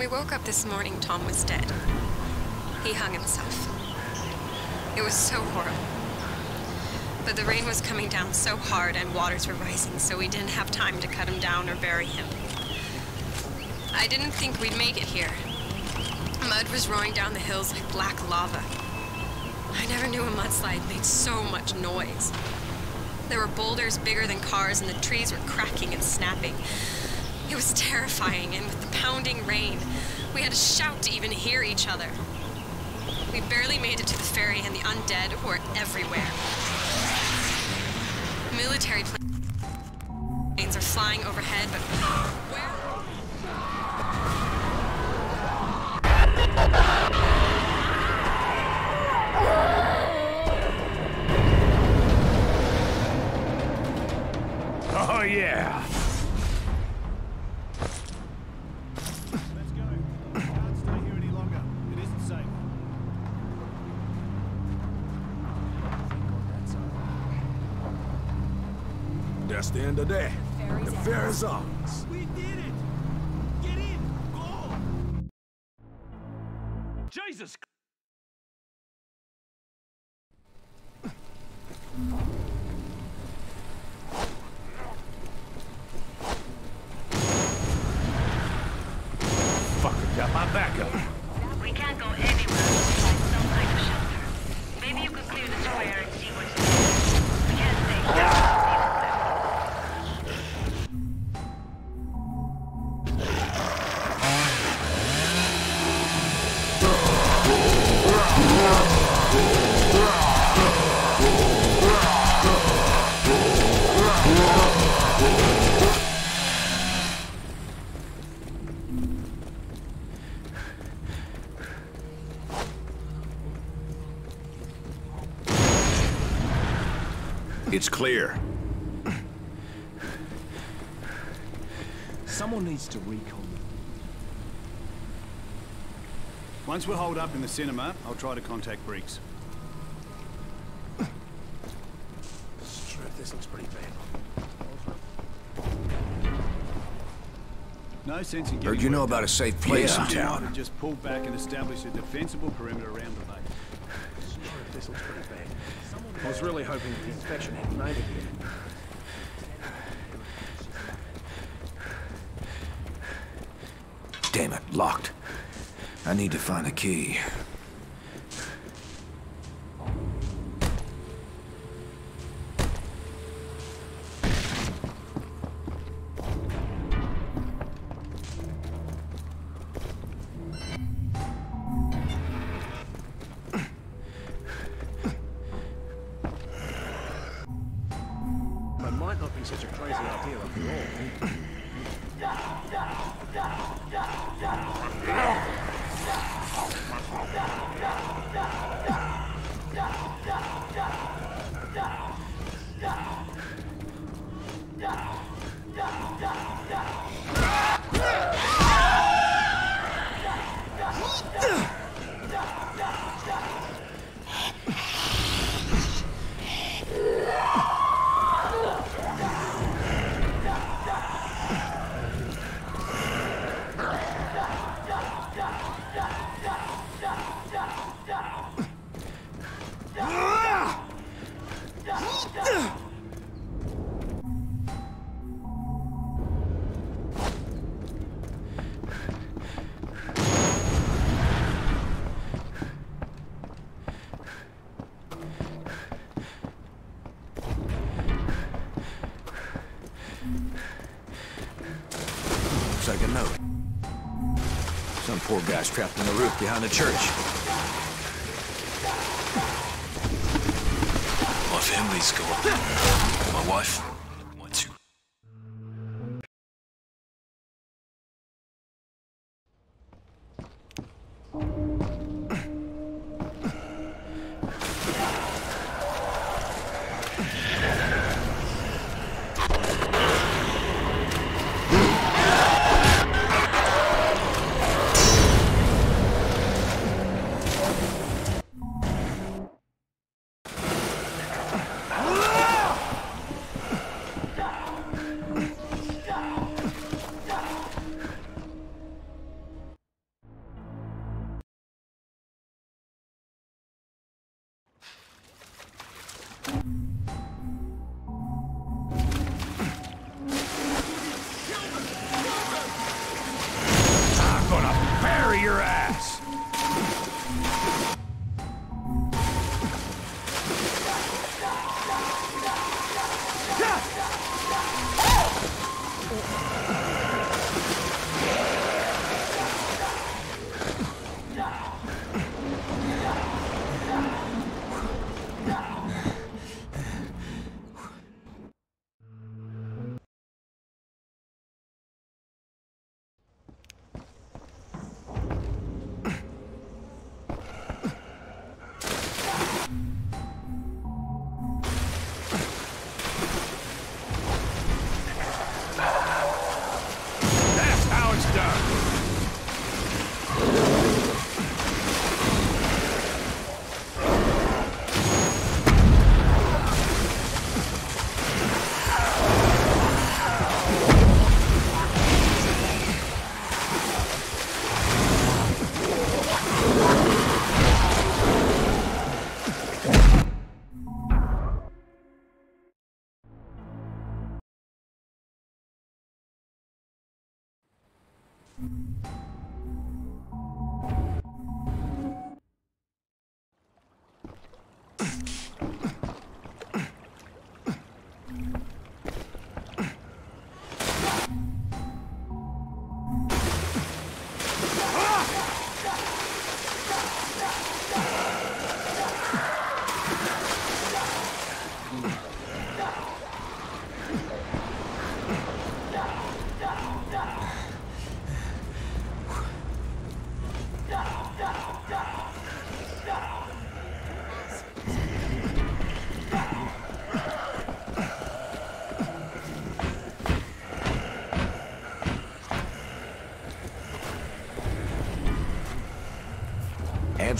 We woke up this morning, Tom was dead. He hung himself. It was so horrible. But the rain was coming down so hard and waters were rising, so we didn't have time to cut him down or bury him. I didn't think we'd make it here. Mud was roaring down the hills like black lava. I never knew a mudslide made so much noise. There were boulders bigger than cars, and the trees were cracking and snapping. It was terrifying, and with the pounding rain, we had to shout to even hear each other. We barely made it to the ferry, and the undead were everywhere. Military planes are flying overhead, but It's clear. Someone needs to recon. Once we're holed up in the cinema, I'll try to contact Briggs. Strip, this looks pretty bad. No sense in getting Heard you know about up. a safe place Yeah. in town. Just pull back and establish a defensible perimeter around the lake. Strip, this looks pretty bad. I was really hoping the inspection had made it here. Damn it, locked. I need to find a key. Behind the church.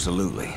Absolutely.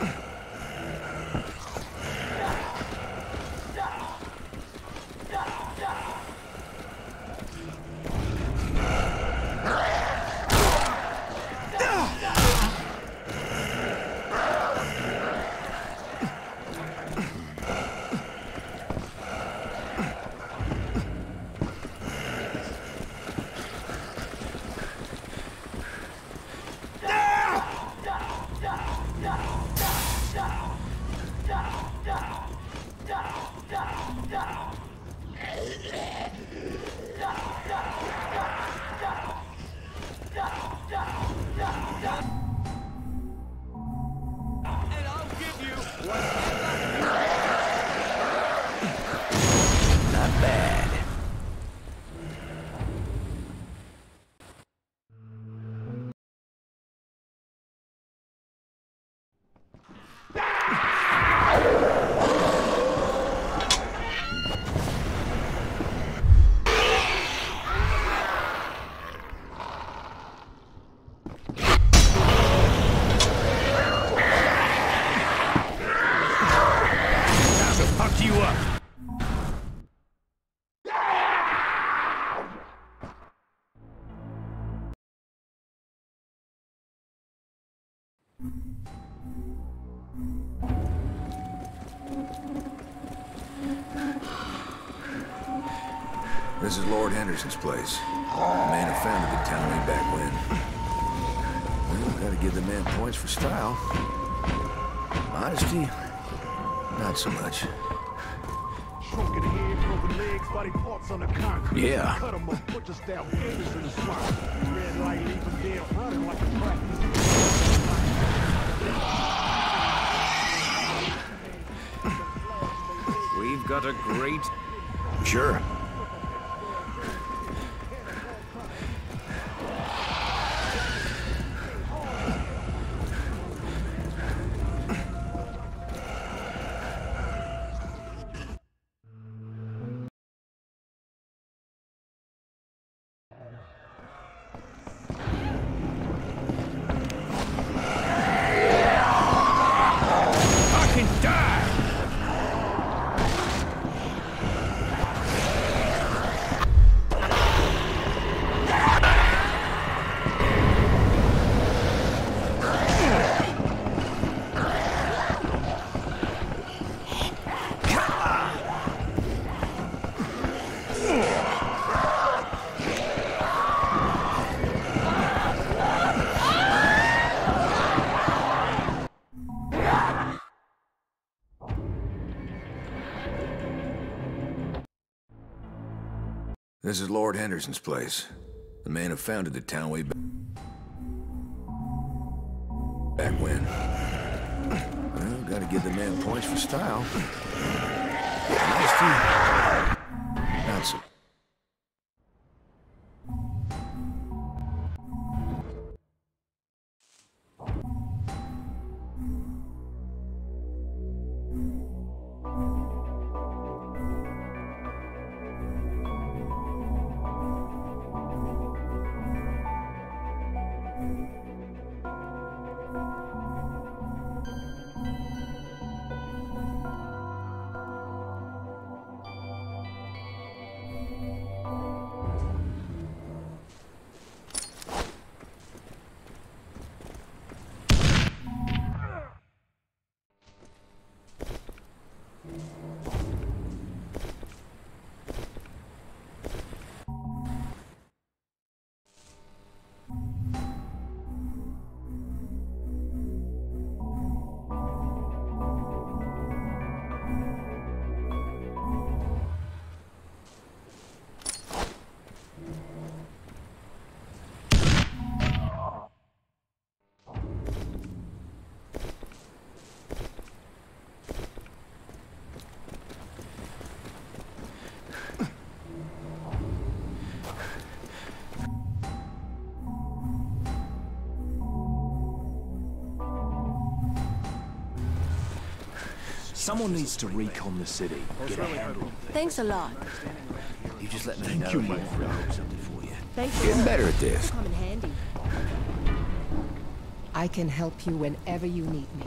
Lord Henderson's place. The man who founded the town way back when. Well, gotta give the man points for style. Modesty, not so much. Broken head, broken legs, body parts This is Lord Henderson's place. The man who founded the town way back. Back when. Well, gotta give the man points for style. Someone needs to recon the city. Get a handle on things. Thanks a lot. You just let me Thank know you, my friend. to something for you. Thanks a Getting better at this. Come in handy. I can help you whenever you need me.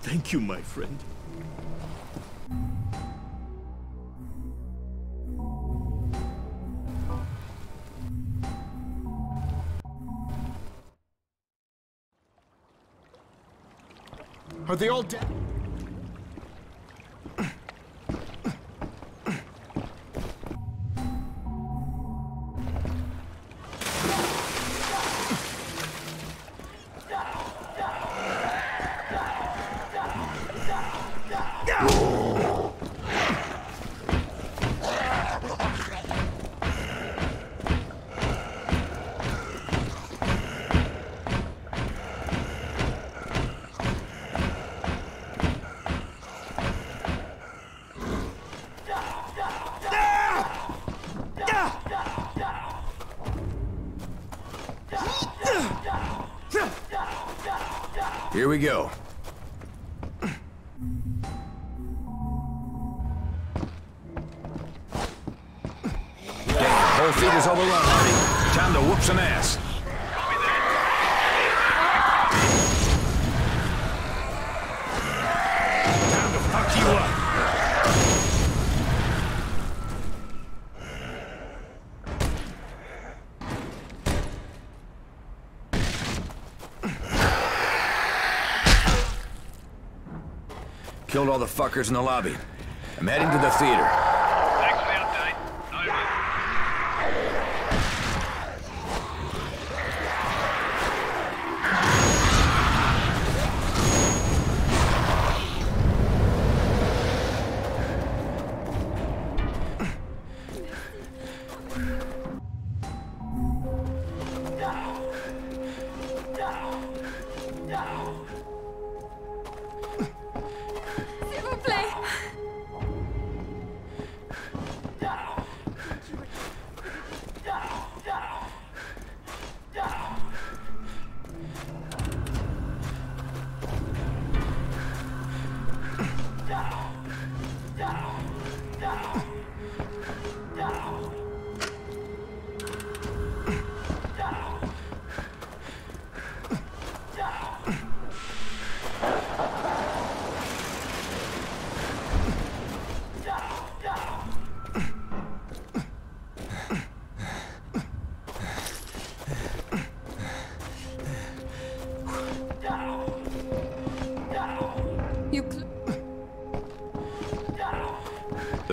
Thank you, my friend. Are they all dead? Go. Killed all the fuckers in the lobby. I'm heading to the theater.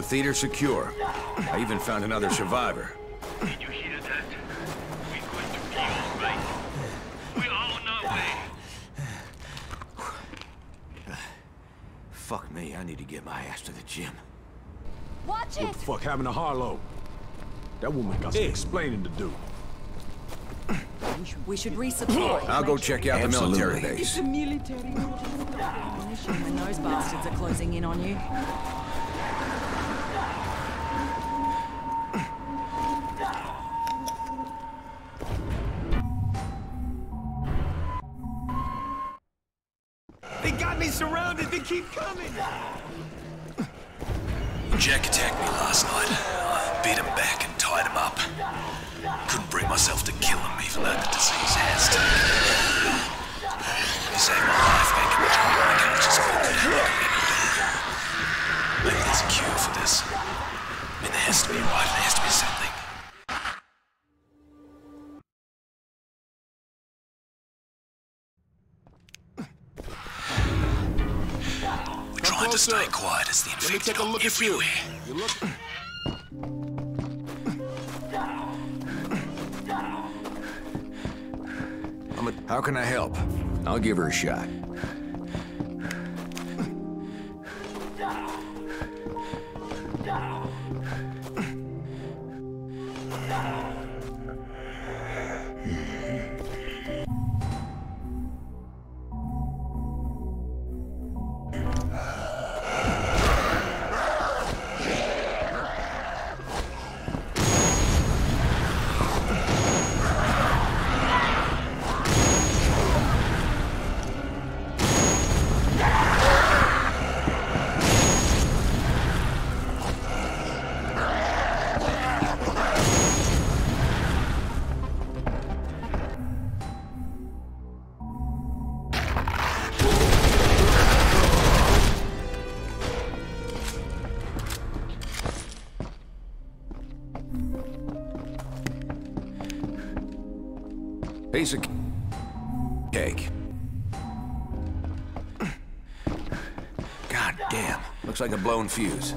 The theater's secure. I even found another survivor. Did you hear that? We're going to be alright. We're on our way. Fuck me, I need to get my ass to the gym. Watch What it! the fuck happened to Harlowe? That woman got some explaining to do. We should resupply. I'll go check out the military base. It's a military those bastards are closing in on you. You look. How can I help? I'll give her a shot. Piece of cake. God damn. Looks like a blown fuse.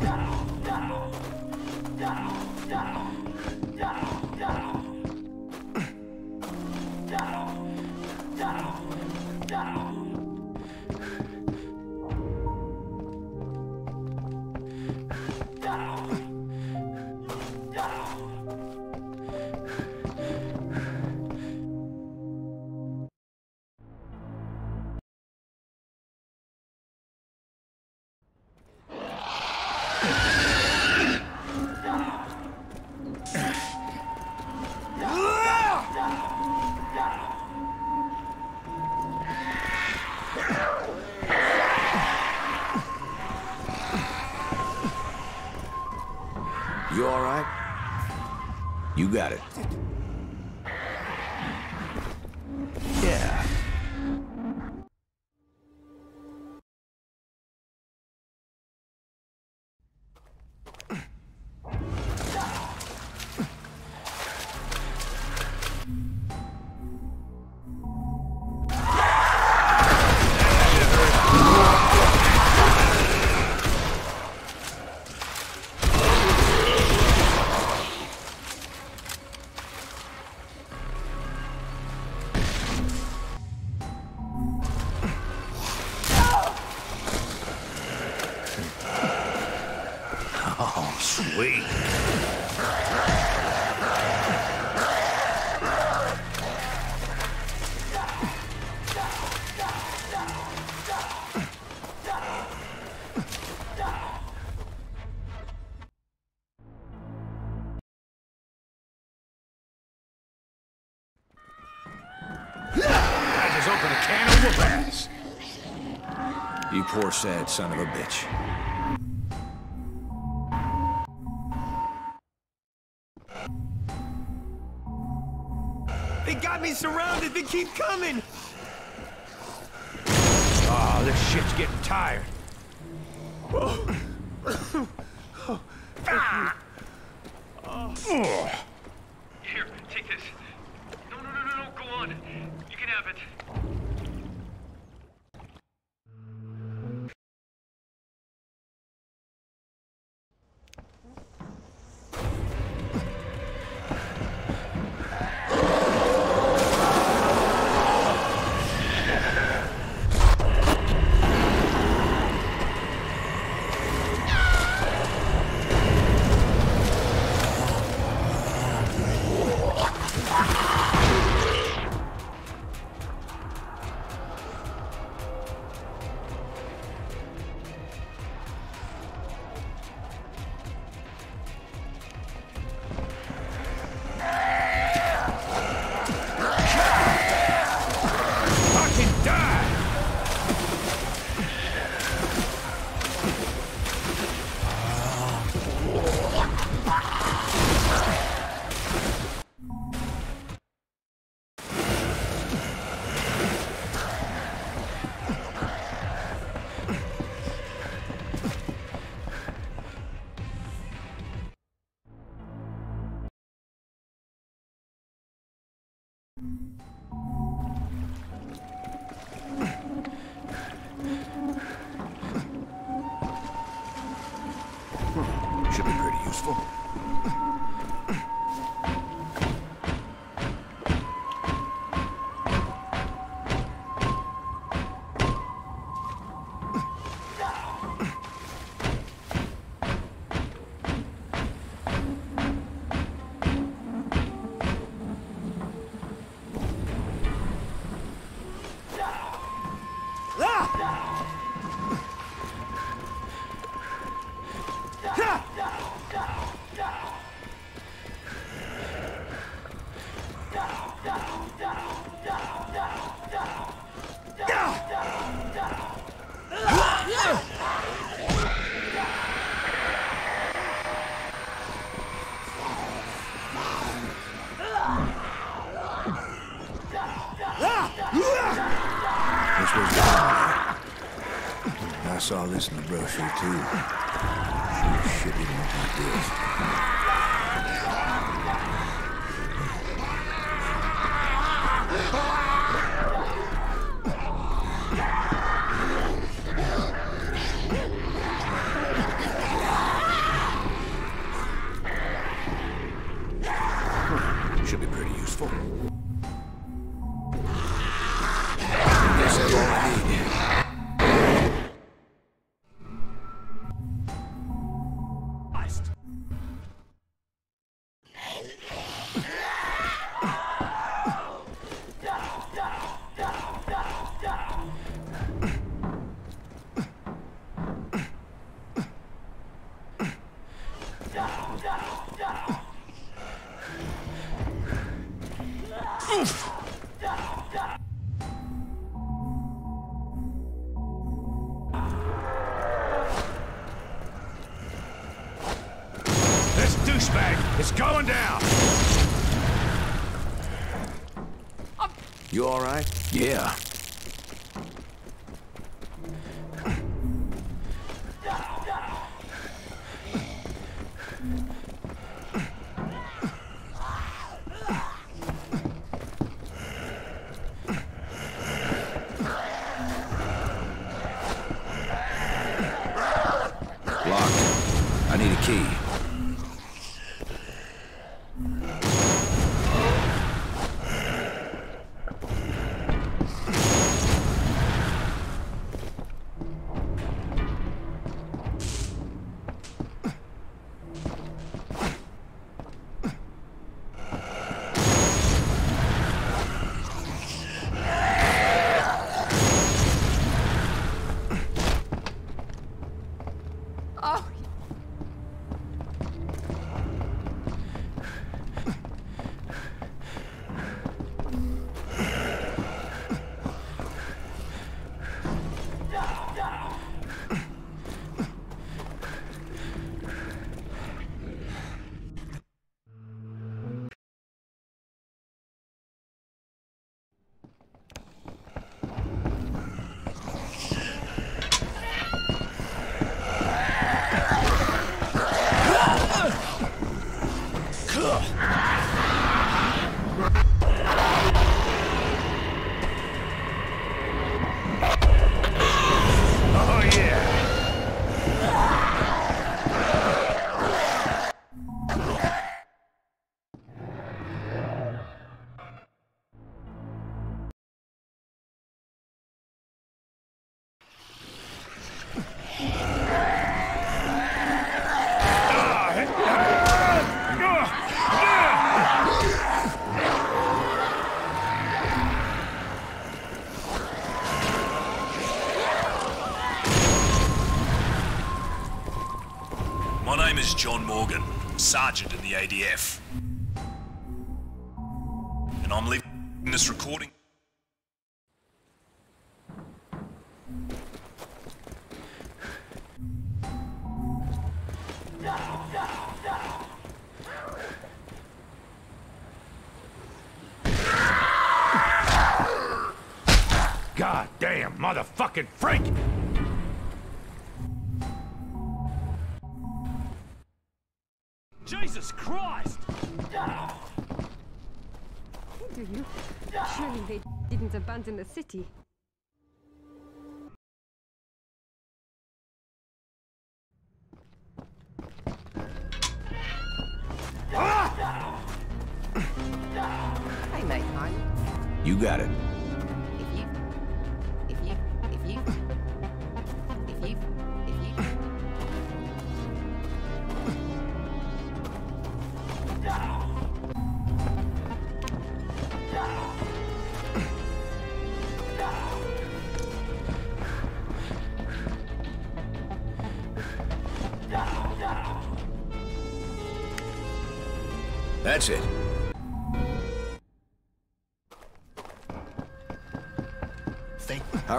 Got it. Sad son of a bitch. They got me surrounded. They keep coming. Oh, this shit's getting tired. Saw this in the brochure too. Shit this. This douchebag is going down! You all right? Yeah. John Morgan, Sergeant in the ADF. And I'm leaving this recording. God damn motherfucking! Didn't abandon the city. Hey, mate, I'm. You got it.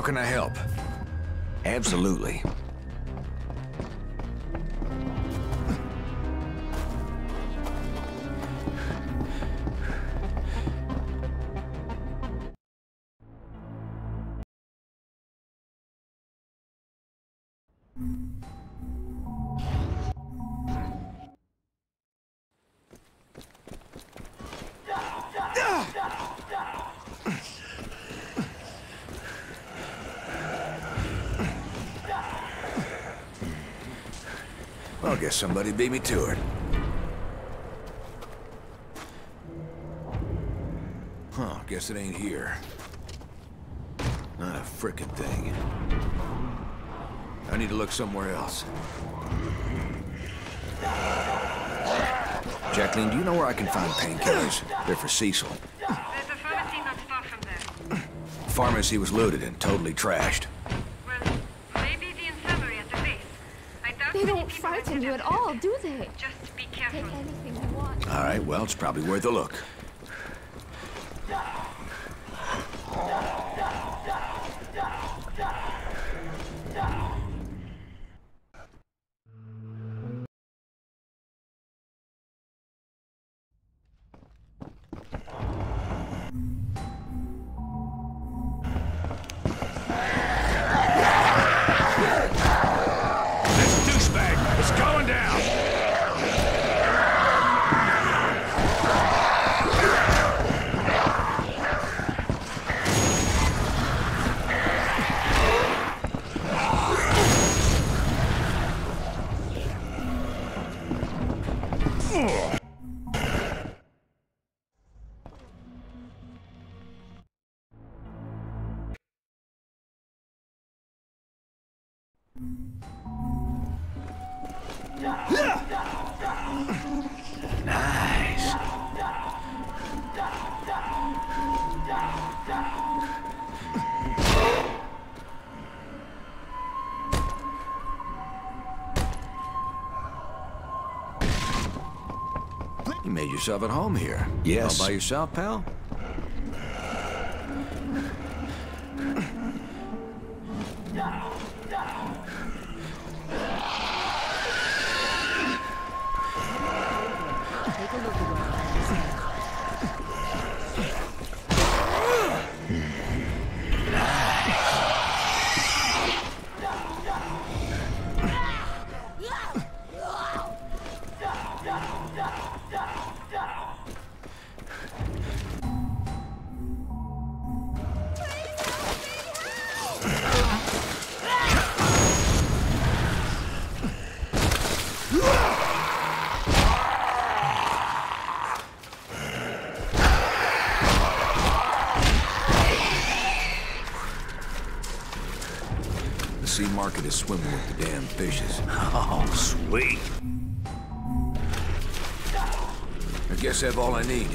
Can I help? Absolutely. Guess somebody beat me to it. Huh, guess it ain't here. Not a frickin' thing. I need to look somewhere else. Jacqueline, do you know where I can find painkillers? They're for Cecil. There's a pharmacy not far from there. Pharmacy was looted and totally trashed. At all, do they? Just be careful. Take anything you want. All right, well, it's probably worth a look. Nice. Yourself at home here. Yes. All by yourself, pal? Swimming with the damn fishes. Oh, sweet. I guess I have all I need.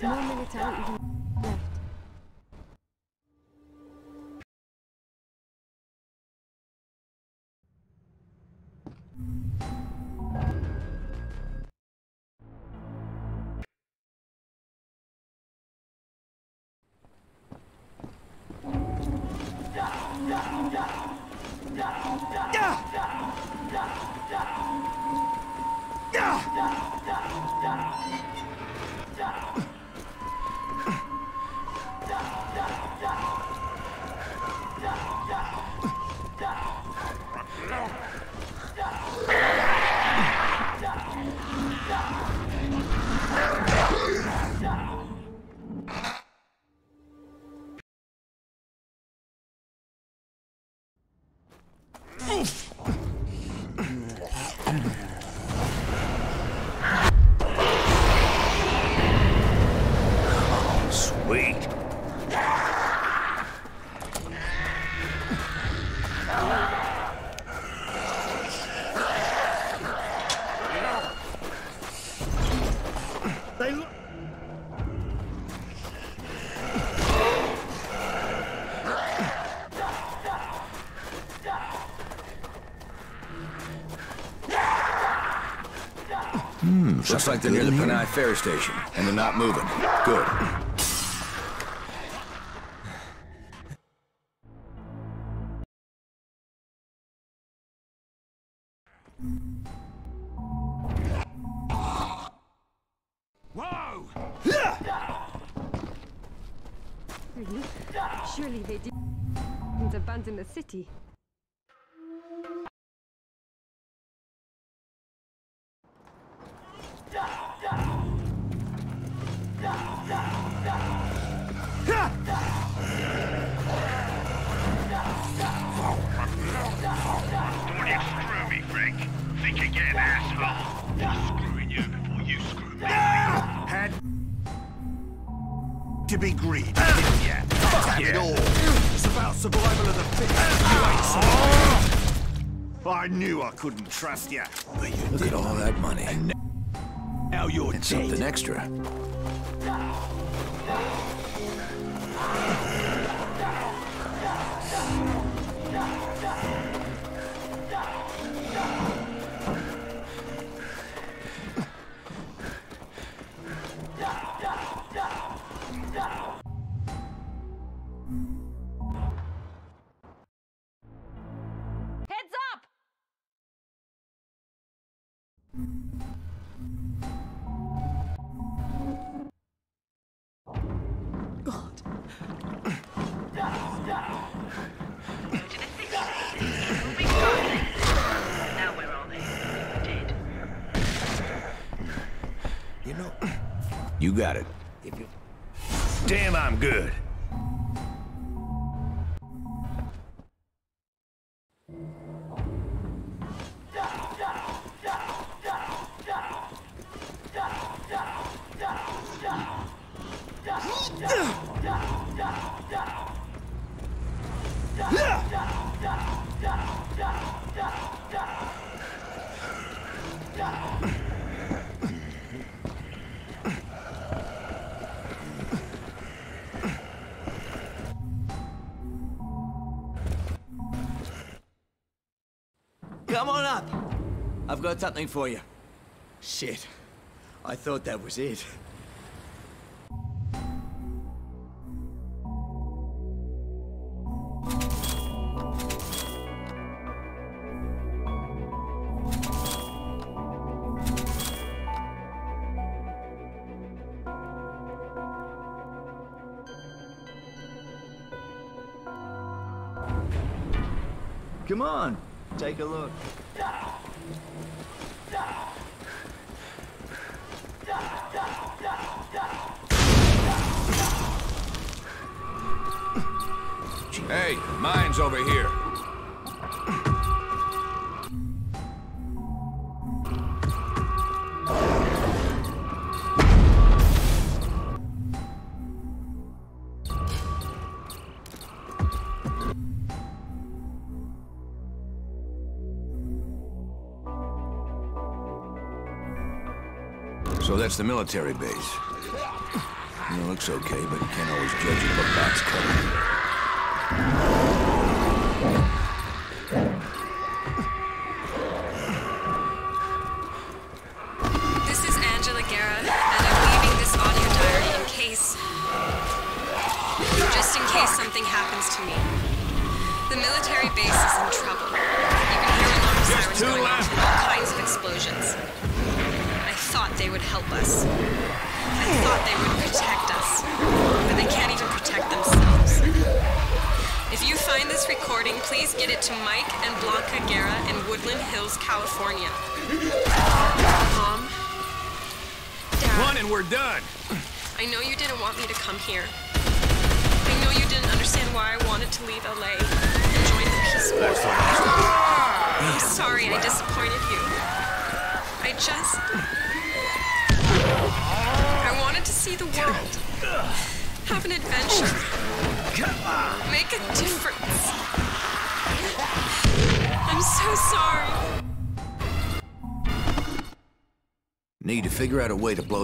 There's no military Hmm, Looks like they're near the Panay ferry station, and they're not moving. Good. Whoa! Really? Surely they didn't abandon the city. Extra. Got it. Damn, I'm good. Got something for you. Shit. I thought that was it. Come on. Take a look. Hey, mine's over here. So that's the military base. It looks okay, but you can't always judge book by its cover.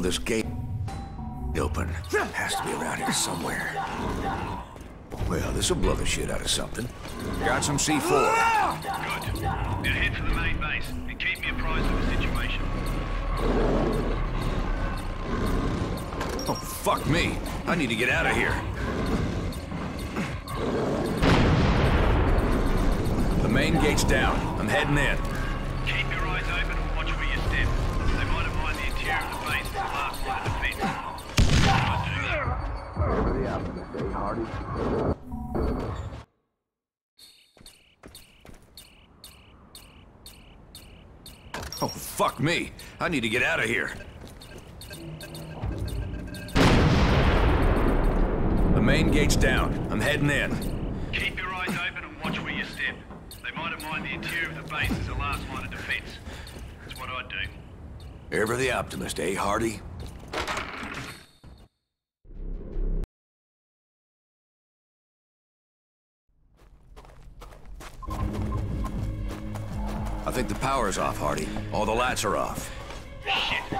This gate open. Has to be around here somewhere. Well, this'll blow the shit out of something. Got some C4. Good. Now head for the main base and keep me apprised of the situation. Oh, fuck me. I need to get out of here. The main gate's down. I'm heading in. Me. I need to get out of here. The main gate's down. I'm heading in. Keep your eyes open and watch where you step. They might have mined the interior of the base as the last line of defense. That's what I'd do. Ever the optimist, eh, Hardy? Think the power's off, Hardy. All the lights are off. Shit. All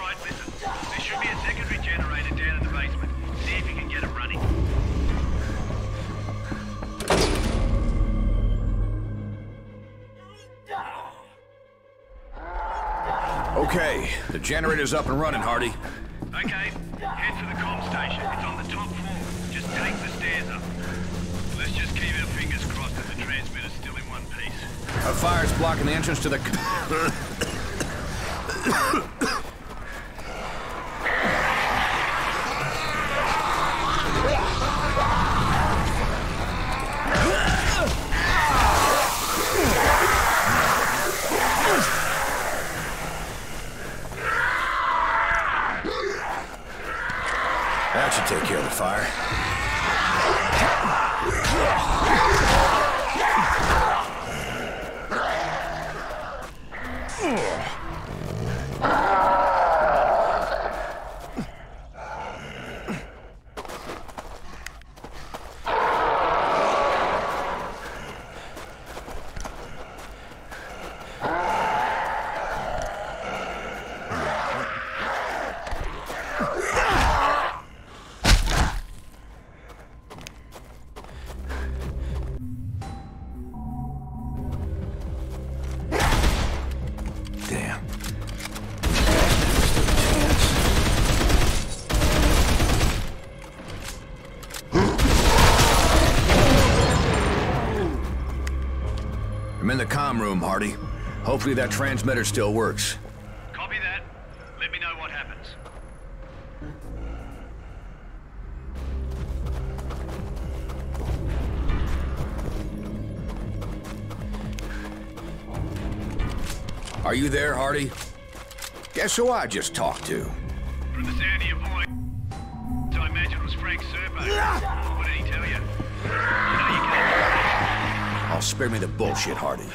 right, listen. There should be a secondary generator down in the basement. See if you can get it running. Okay, the generator's up and running, Hardy. Okay, head to the A fire's blocking the entrance to the... Hopefully that transmitter still works. Copy that. Let me know what happens. Are you there, Hardy? Guess who I just talked to? From the sound of your voice, I imagine it was Frank Serpo. What did he tell you? You know you. Oh, spare me the bullshit, Hardy.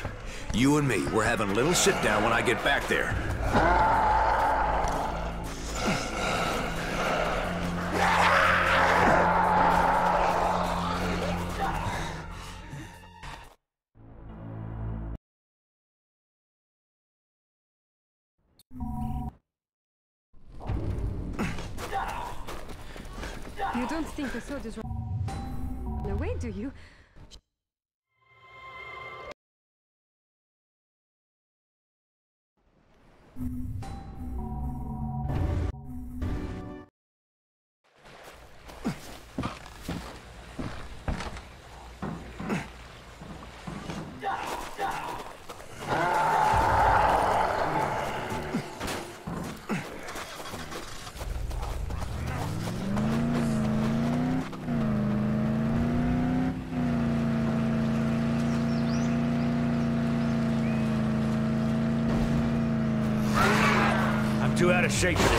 You and me, we're having a little sit-down when I get back there. I'm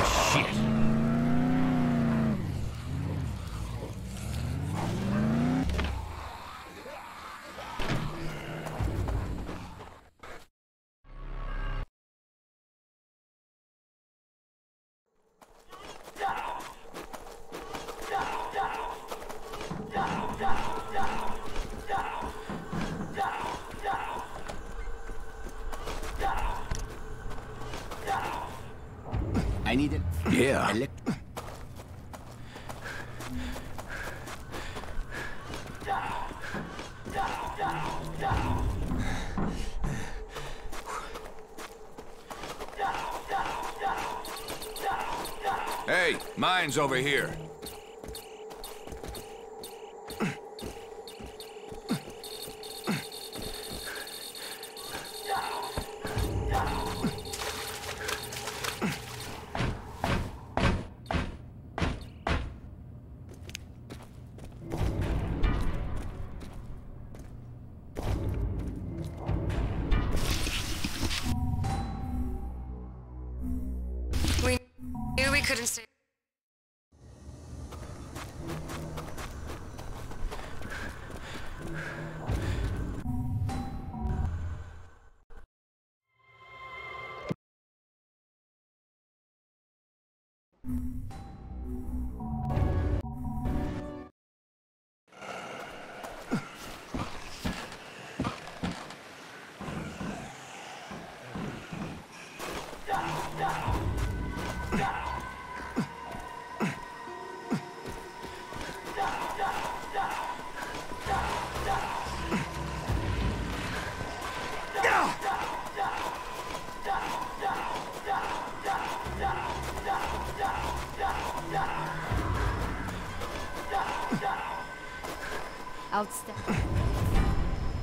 over here.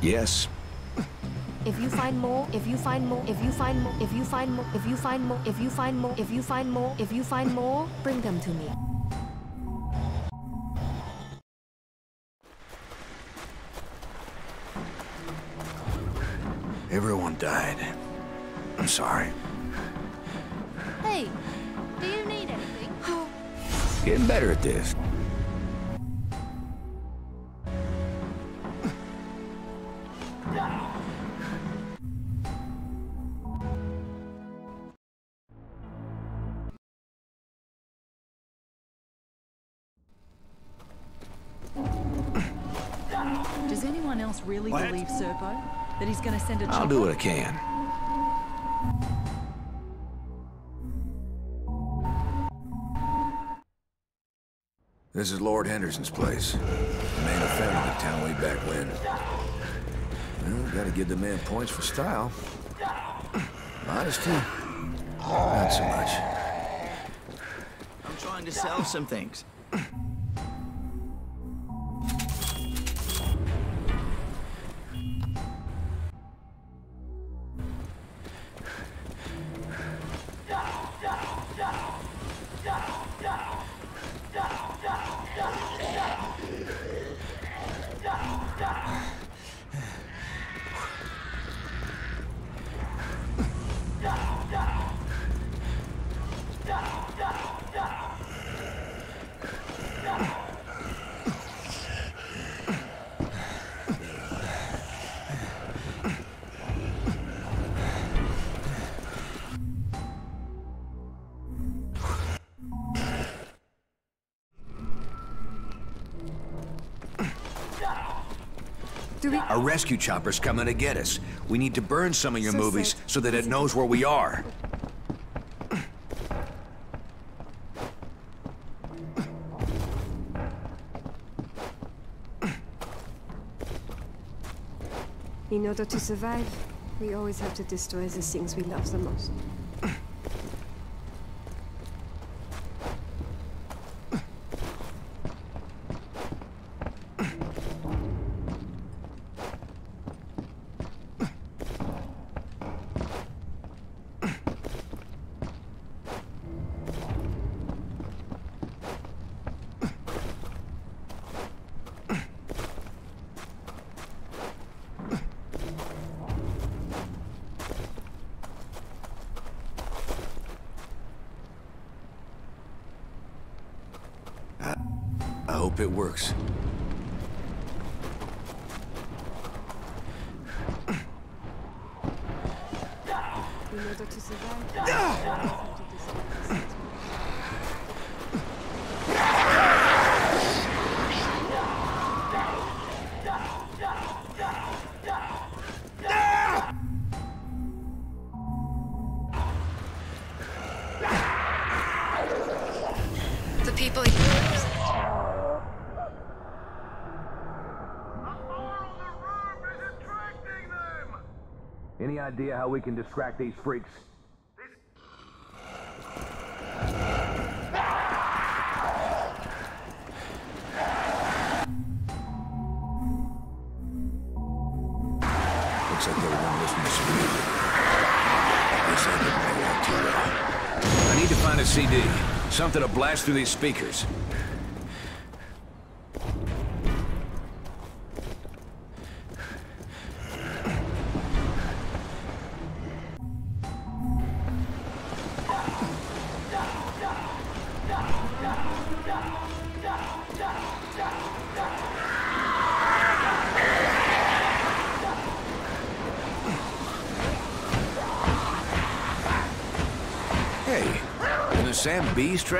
Yes. If you find more, if you find more, if you find more, if you find more, if you find more, if you find more, if you find more, if you find more, bring them to me. Everyone died. I'm sorry. Hey, do you need anything? Getting better at this. Really What? believe Serpo? That he's going to send a I'll do what I can. This is Lord Henderson's place. The man who founded the town way back when. Well, gotta give the man points for style. Modesty, not so much. I'm trying to sell some things. A rescue chopper's coming to get us. We need to burn some of your So movies so that it knows where we are. In order to survive, we always have to destroy the things we love the most. Idea how we can distract these freaks? Looks like they were gonna listen to some music. Guess I didn't pay that too well. I need to find a CD. Something to blast through these speakers. With the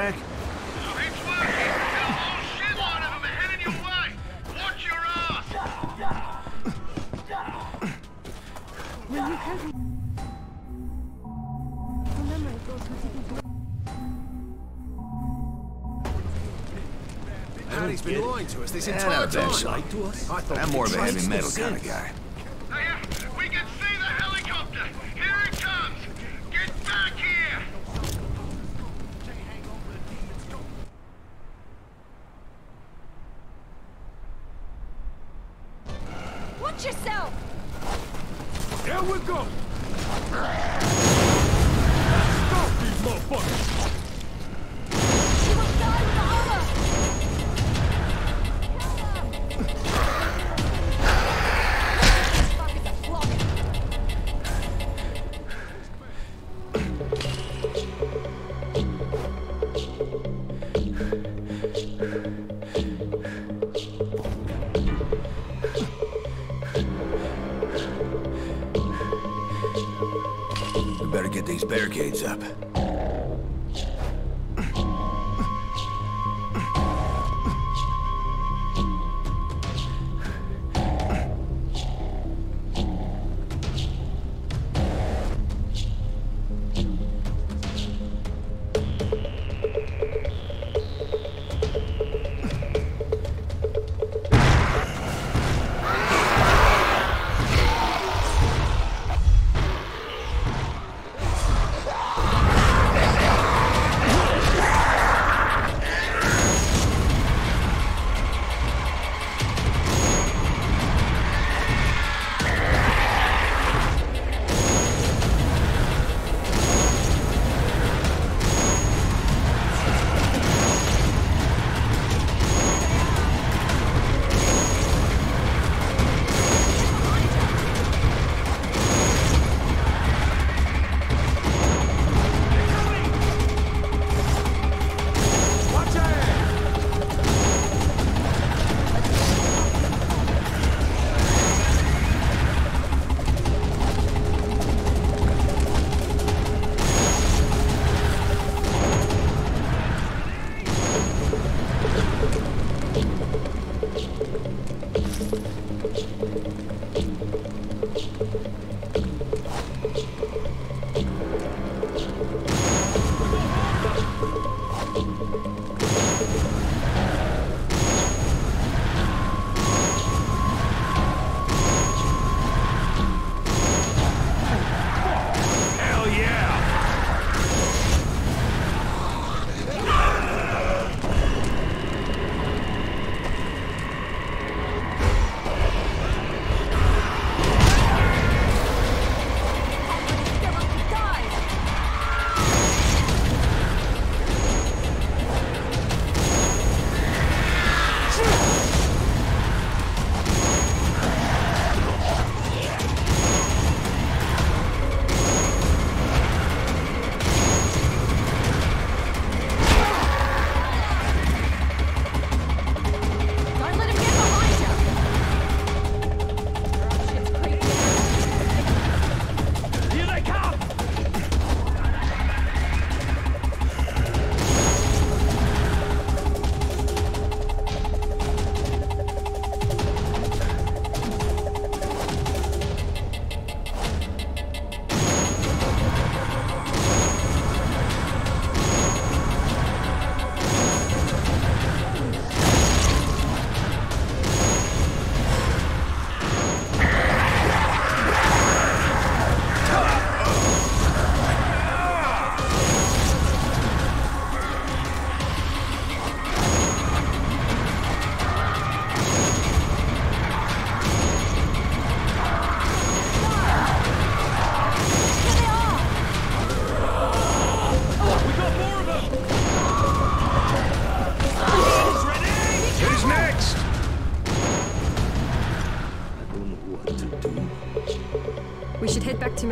Daddy's been lying to us this entire time. I thought I'm more of a heavy metal kind of guy.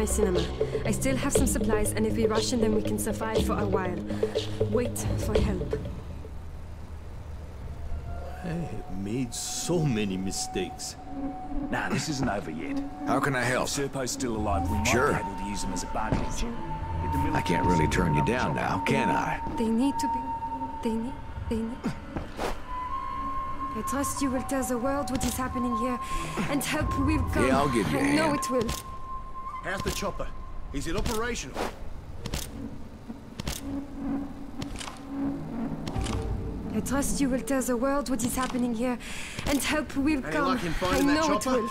Cinema. I still have some supplies, and if we ration them, we can survive for a while. Wait for help. I have made so many mistakes. Nah, this isn't over yet. How can I help? Serpo's still alive. We might Sure. be able to use him as a bandage. I can't really turn you down now, can I? They need to be. They need. They need. I trust you will tell the world what is happening here, and help will come. Yeah, I'll give you a I know hand. it will. The chopper? Is it operational? I trust you will tell the world what is happening here, and help will Any come. I know it will.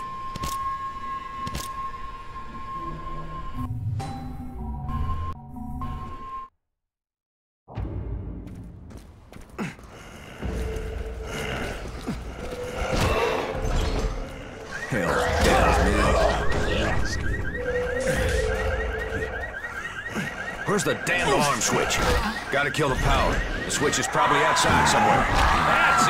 The damn alarm switch? Gotta kill the power. The switch is probably outside somewhere. That's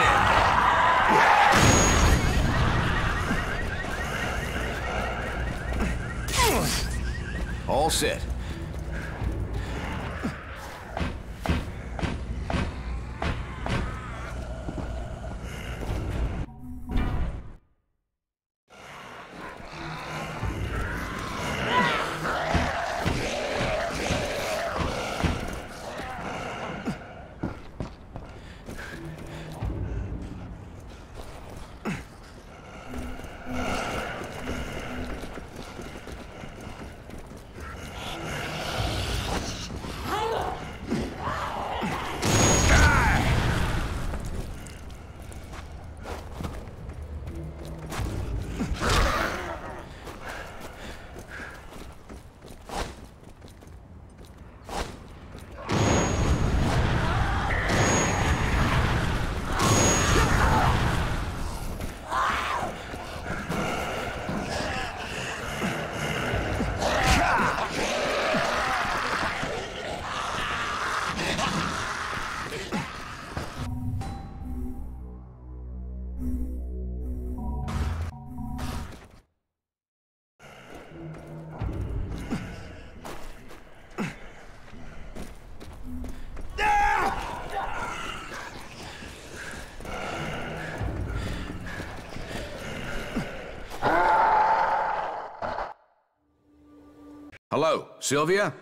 it! All set. Sylvia?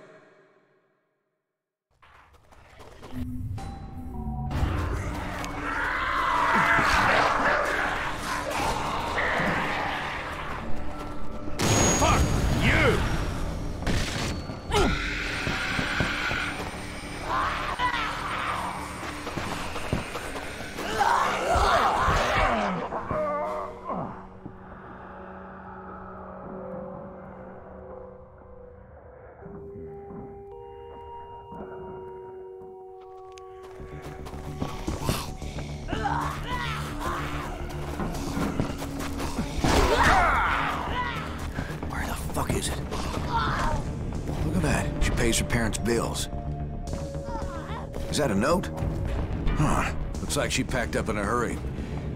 Is that a note? Huh. Looks like she packed up in a hurry.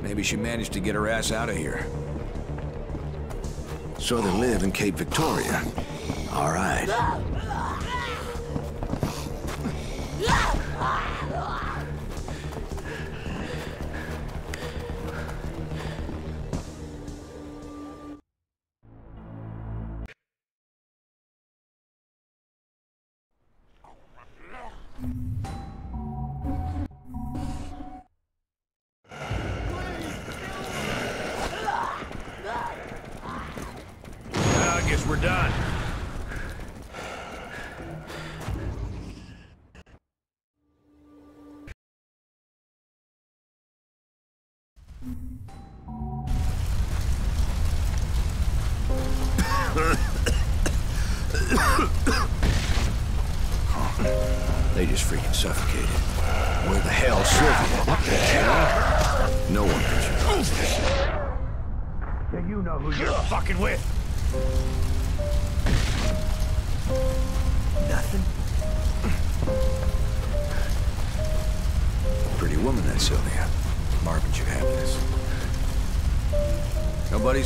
Maybe she managed to get her ass out of here. So they live in Cape Victoria. All right.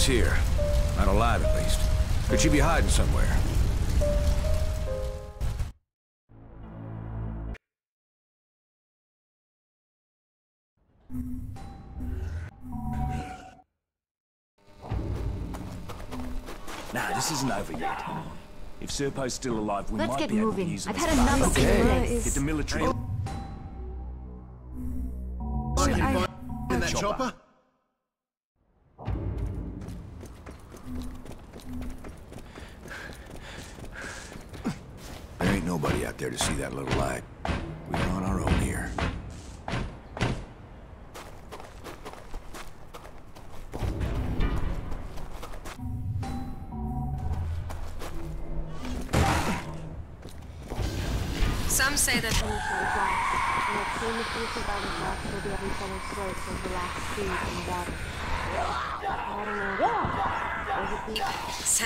here. Not alive, at least. Could she be hiding somewhere? Nah, this isn't over yet. If Serpo's still alive, we Let's might get be moving. able to use I've had enough of okay. Get the military. Oh. In that chopper? chopper?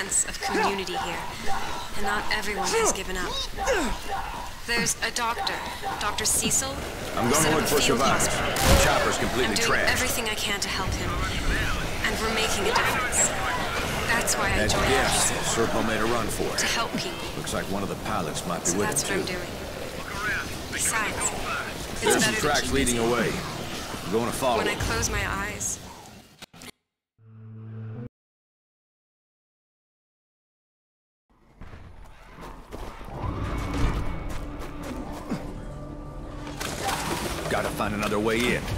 Sense of community here, and not everyone has given up. There's a doctor, Dr. Cecil. I'm going to look for survivors. The chopper's completely I'm doing trashed. everything I can to help him, and we're making a difference. That's why I As joined guess, RPC, Serpo made a run for it. to help people. Looks like one of the pilots might be So with that's him, what I'm too. doing. Besides, it's There's some tracks leading away. I'm going to follow When I close my eyes, way in.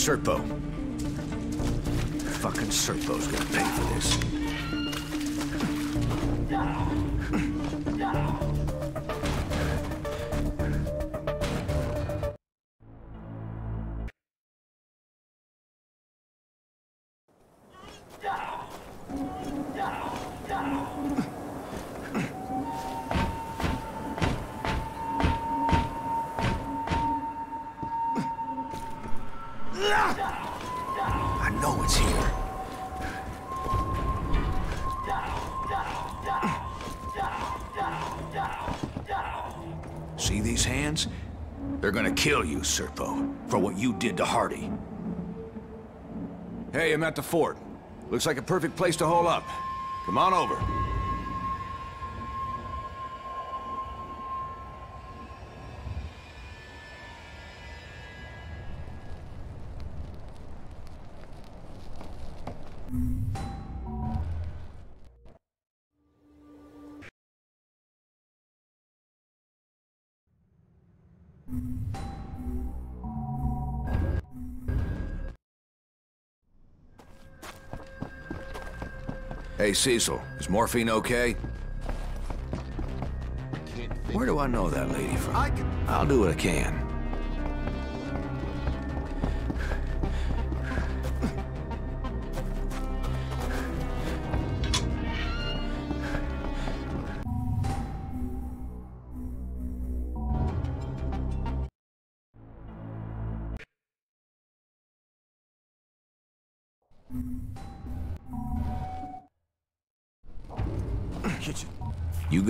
Serpo? Kill you, Serpo, for what you did to Hardy. Hey, I'm at the fort. Looks like a perfect place to hole up. Come on over. Hey, Cecil, is morphine okay? Where do I know that lady from? I'll do what I can.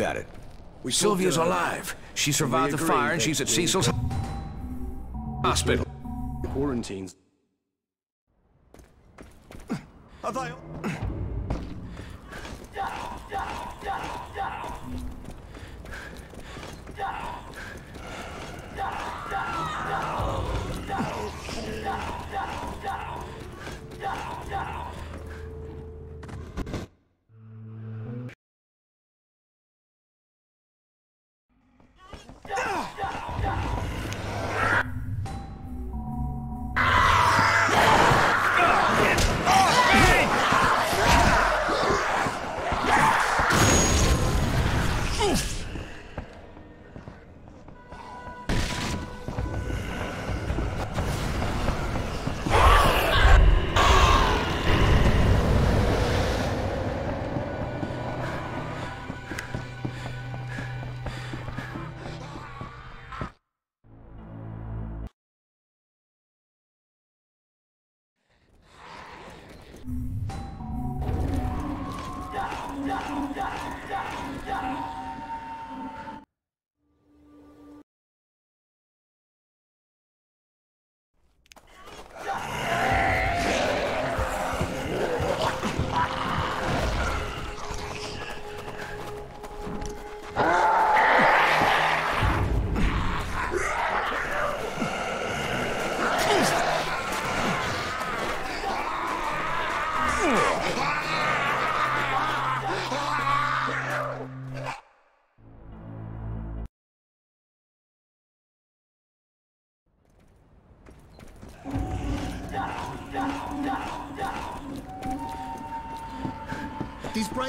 Got it. We Sylvia's talked, alive. She survived the fire and she's at Cecil's hospital. Quarantines. Are they?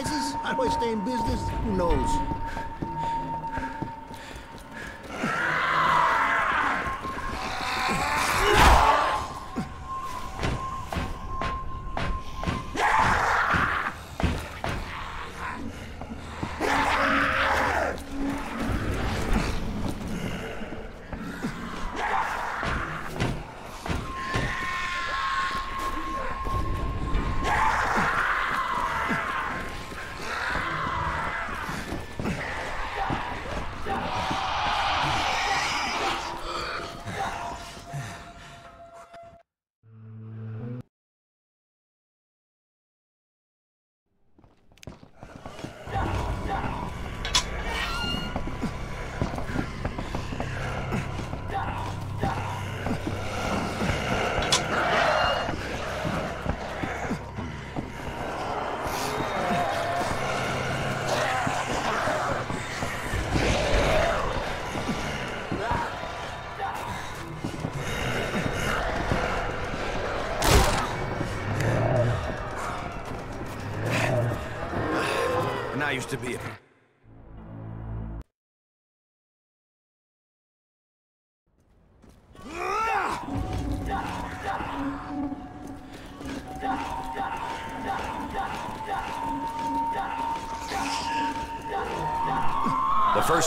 Prices, how do I stay in business? Who knows?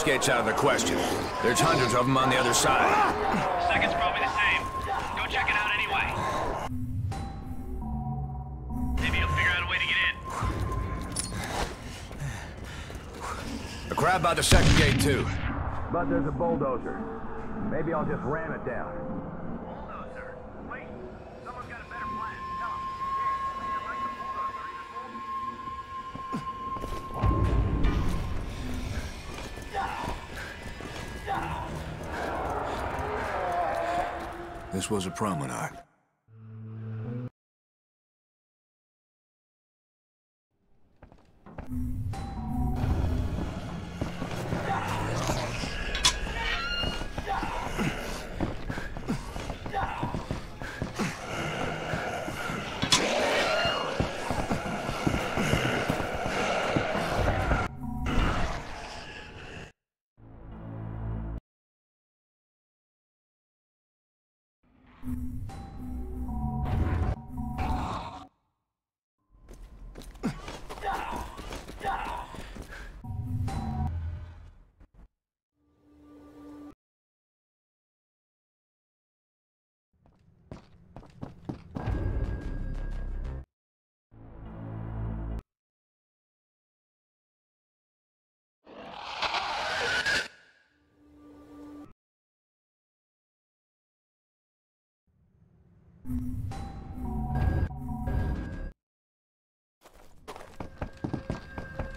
The gate's out of the question. There's hundreds of them on the other side. Second's probably the same. Go check it out anyway. Maybe you'll figure out a way to get in. A crowd by the second gate, too. But there's a bulldozer. Maybe I'll just ram it down. This was a promenade.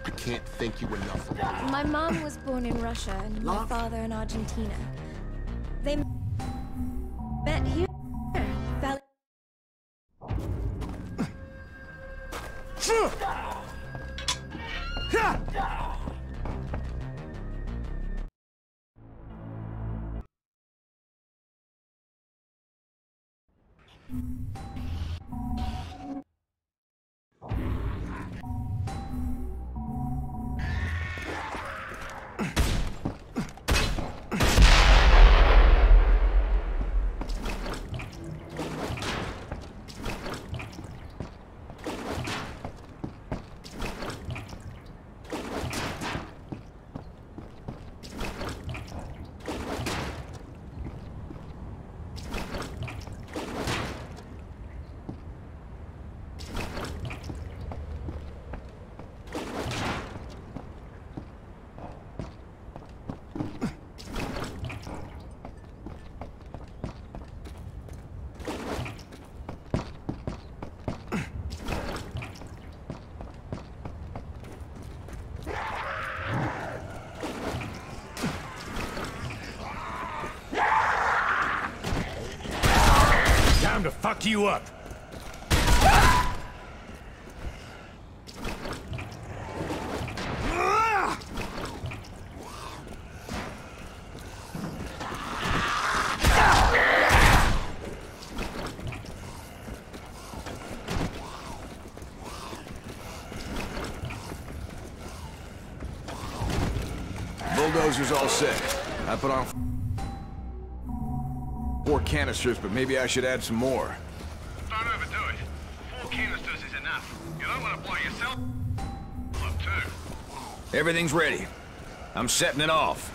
I can't thank you enough My mom was born in Russia and my father in Argentina. They fuck you up. Bulldozer's all set. I put on four canisters, but maybe I should add some more. Everything's ready. I'm setting it off.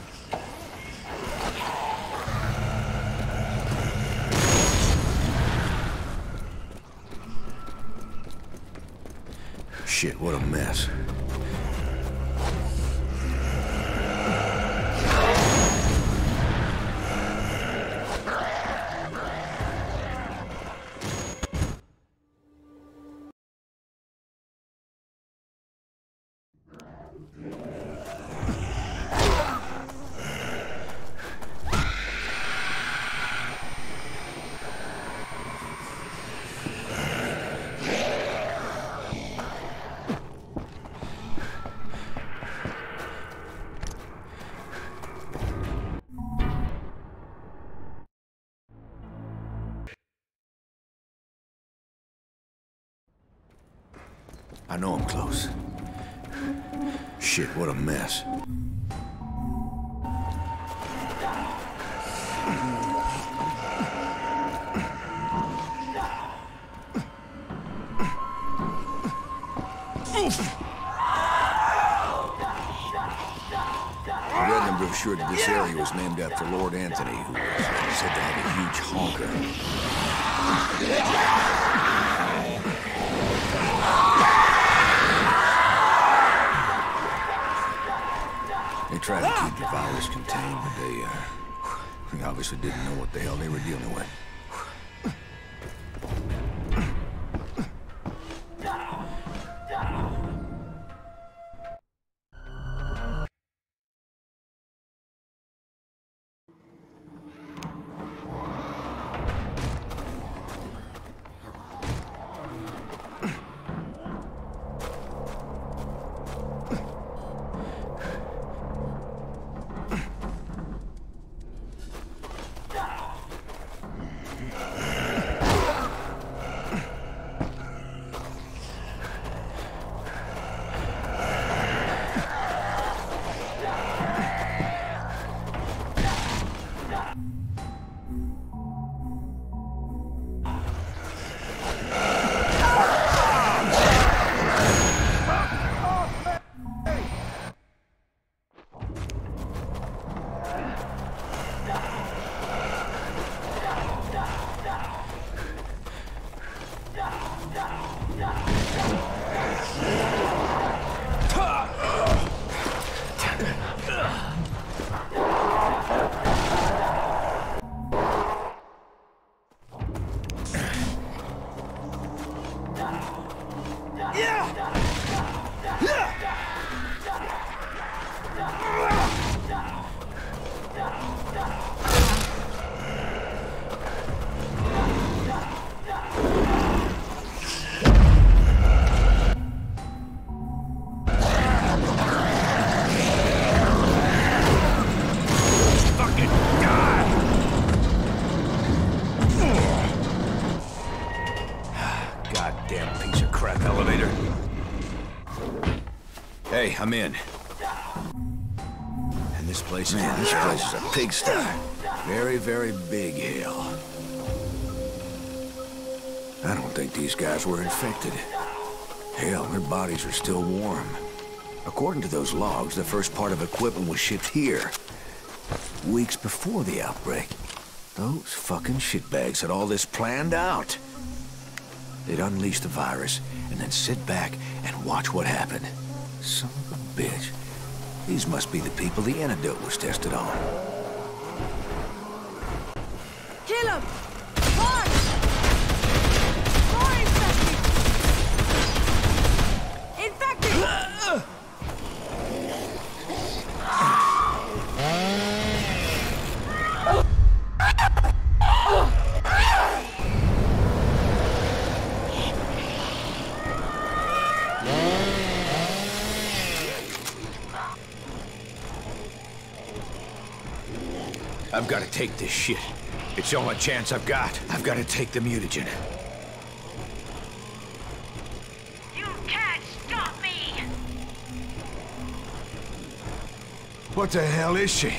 Shit, what a mess. What a mess. Obviously didn't know what the hell they were dealing with. I'm in. And this place, man, this place is a pigsty. Very, very big hell. I don't think these guys were infected. Hell, their bodies are still warm. According to those logs, the first part of equipment was shipped here. Weeks before the outbreak. Those fucking shitbags had all this planned out. They'd unleash the virus and then sit back and watch what happened. A bitch. These must be the people the antidote was tested on. Kill him! Take this shit. It's the only chance I've got. I've got to take the mutagen. You can't stop me! What the hell is she?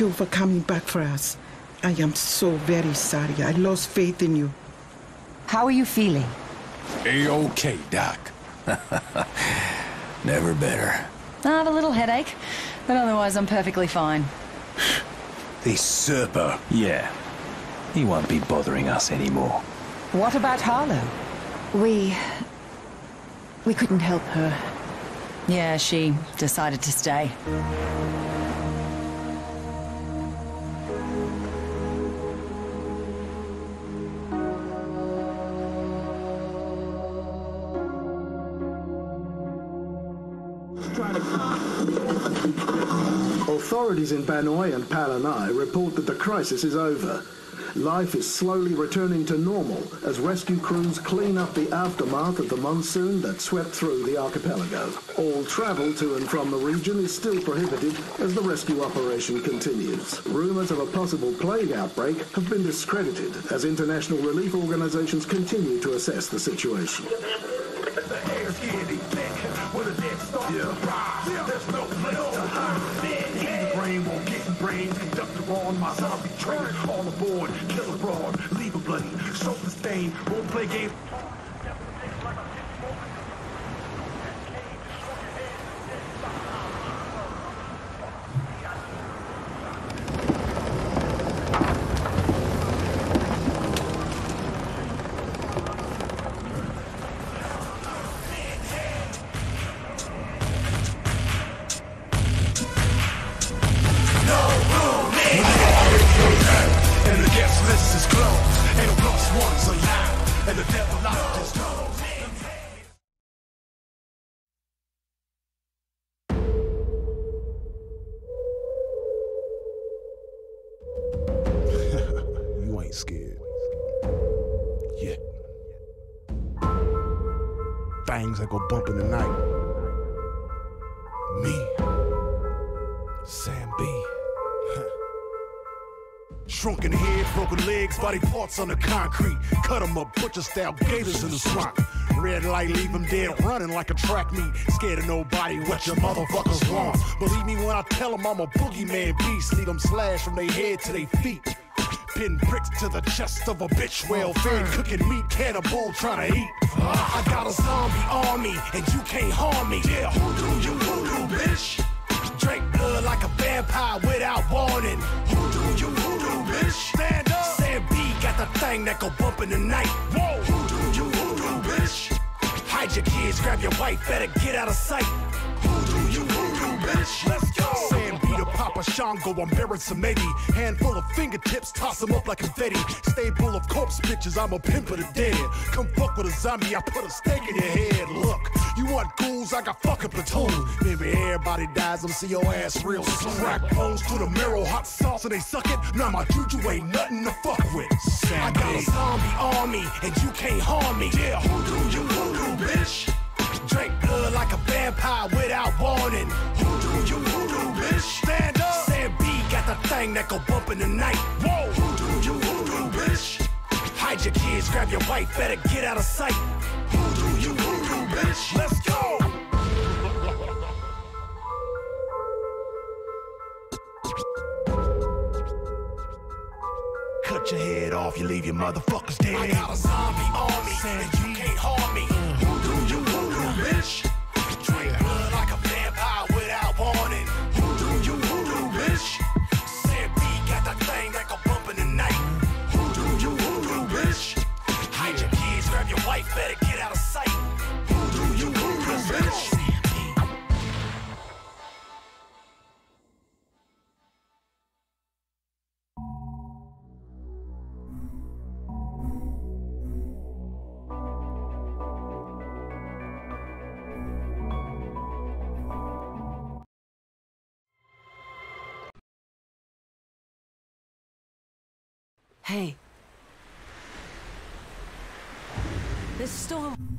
You for coming back for us. I am so very sorry. I lost faith in you. How are you feeling? A-okay, Doc. Never better. I have a little headache, but otherwise I'm perfectly fine. the Serpo. Yeah. He won't be bothering us anymore. What about Harlowe? We. we couldn't help her. Yeah, she decided to stay. Authorities in Banoi and Palanai report that the crisis is over. Life is slowly returning to normal as rescue crews clean up the aftermath of the monsoon that swept through the archipelago. All travel to and from the region is still prohibited as the rescue operation continues. Rumors of a possible plague outbreak have been discredited as international relief organizations continue to assess the situation. Brain on my zombie train. All aboard, kill abroad, leave a bloody. Shoulder stain, won't play game. Go bump in the night. Me. Sam B. Shrunken head, broken legs, body parts on the concrete. Cut 'em up, butcher style gators in the swamp. Red light, leave 'em dead, running like a track meet. Scared of nobody, what your motherfuckers want. Believe me when I tell 'em I'm a boogeyman beast. Leave 'em slashed from their head to their feet. Pin bricks to the chest of a bitch, whale. fed, cooking meat, cannibal trying to eat. Uh, I got a zombie army, and you can't harm me. Yeah, who do you voodoo, bitch? Drink blood like a vampire without warning. Who do you voodoo, bitch? Stand up. Sam B got the thing that go bump in the night. Whoa, who do you who voodoo, bitch? Hide your kids, grab your wife, better get out of sight. Who do you voodoo, bitch? Let's go. Sam To Papa Shango, I'm Baron Samedi. Handful of fingertips, toss them up like confetti. Stable of corpse bitches, I'm a pimp of the dead. Come fuck with a zombie, I put a stake in your head. Look, you want ghouls, I got fucking platoon. Maybe everybody dies, I'm see your ass real soon. Crack bones to the marrow, hot sauce, and they suck it. Now my juju ain't nothing to fuck with. I got a zombie army, and you can't harm me. Yeah, who do you voodoo, bitch? Drink blood like a vampire without warning. Who do bitch? Stand up. Sam B got the thing that go bump in the night. Whoa, who do you voodoo, bitch? Hide your kids, grab your wife, better get out of sight. Who do you voodoo, bitch? Let's go. Cut your head off, you leave your motherfuckers dead. I got a zombie army, and you can't harm me. Hey. This storm.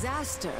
Disaster.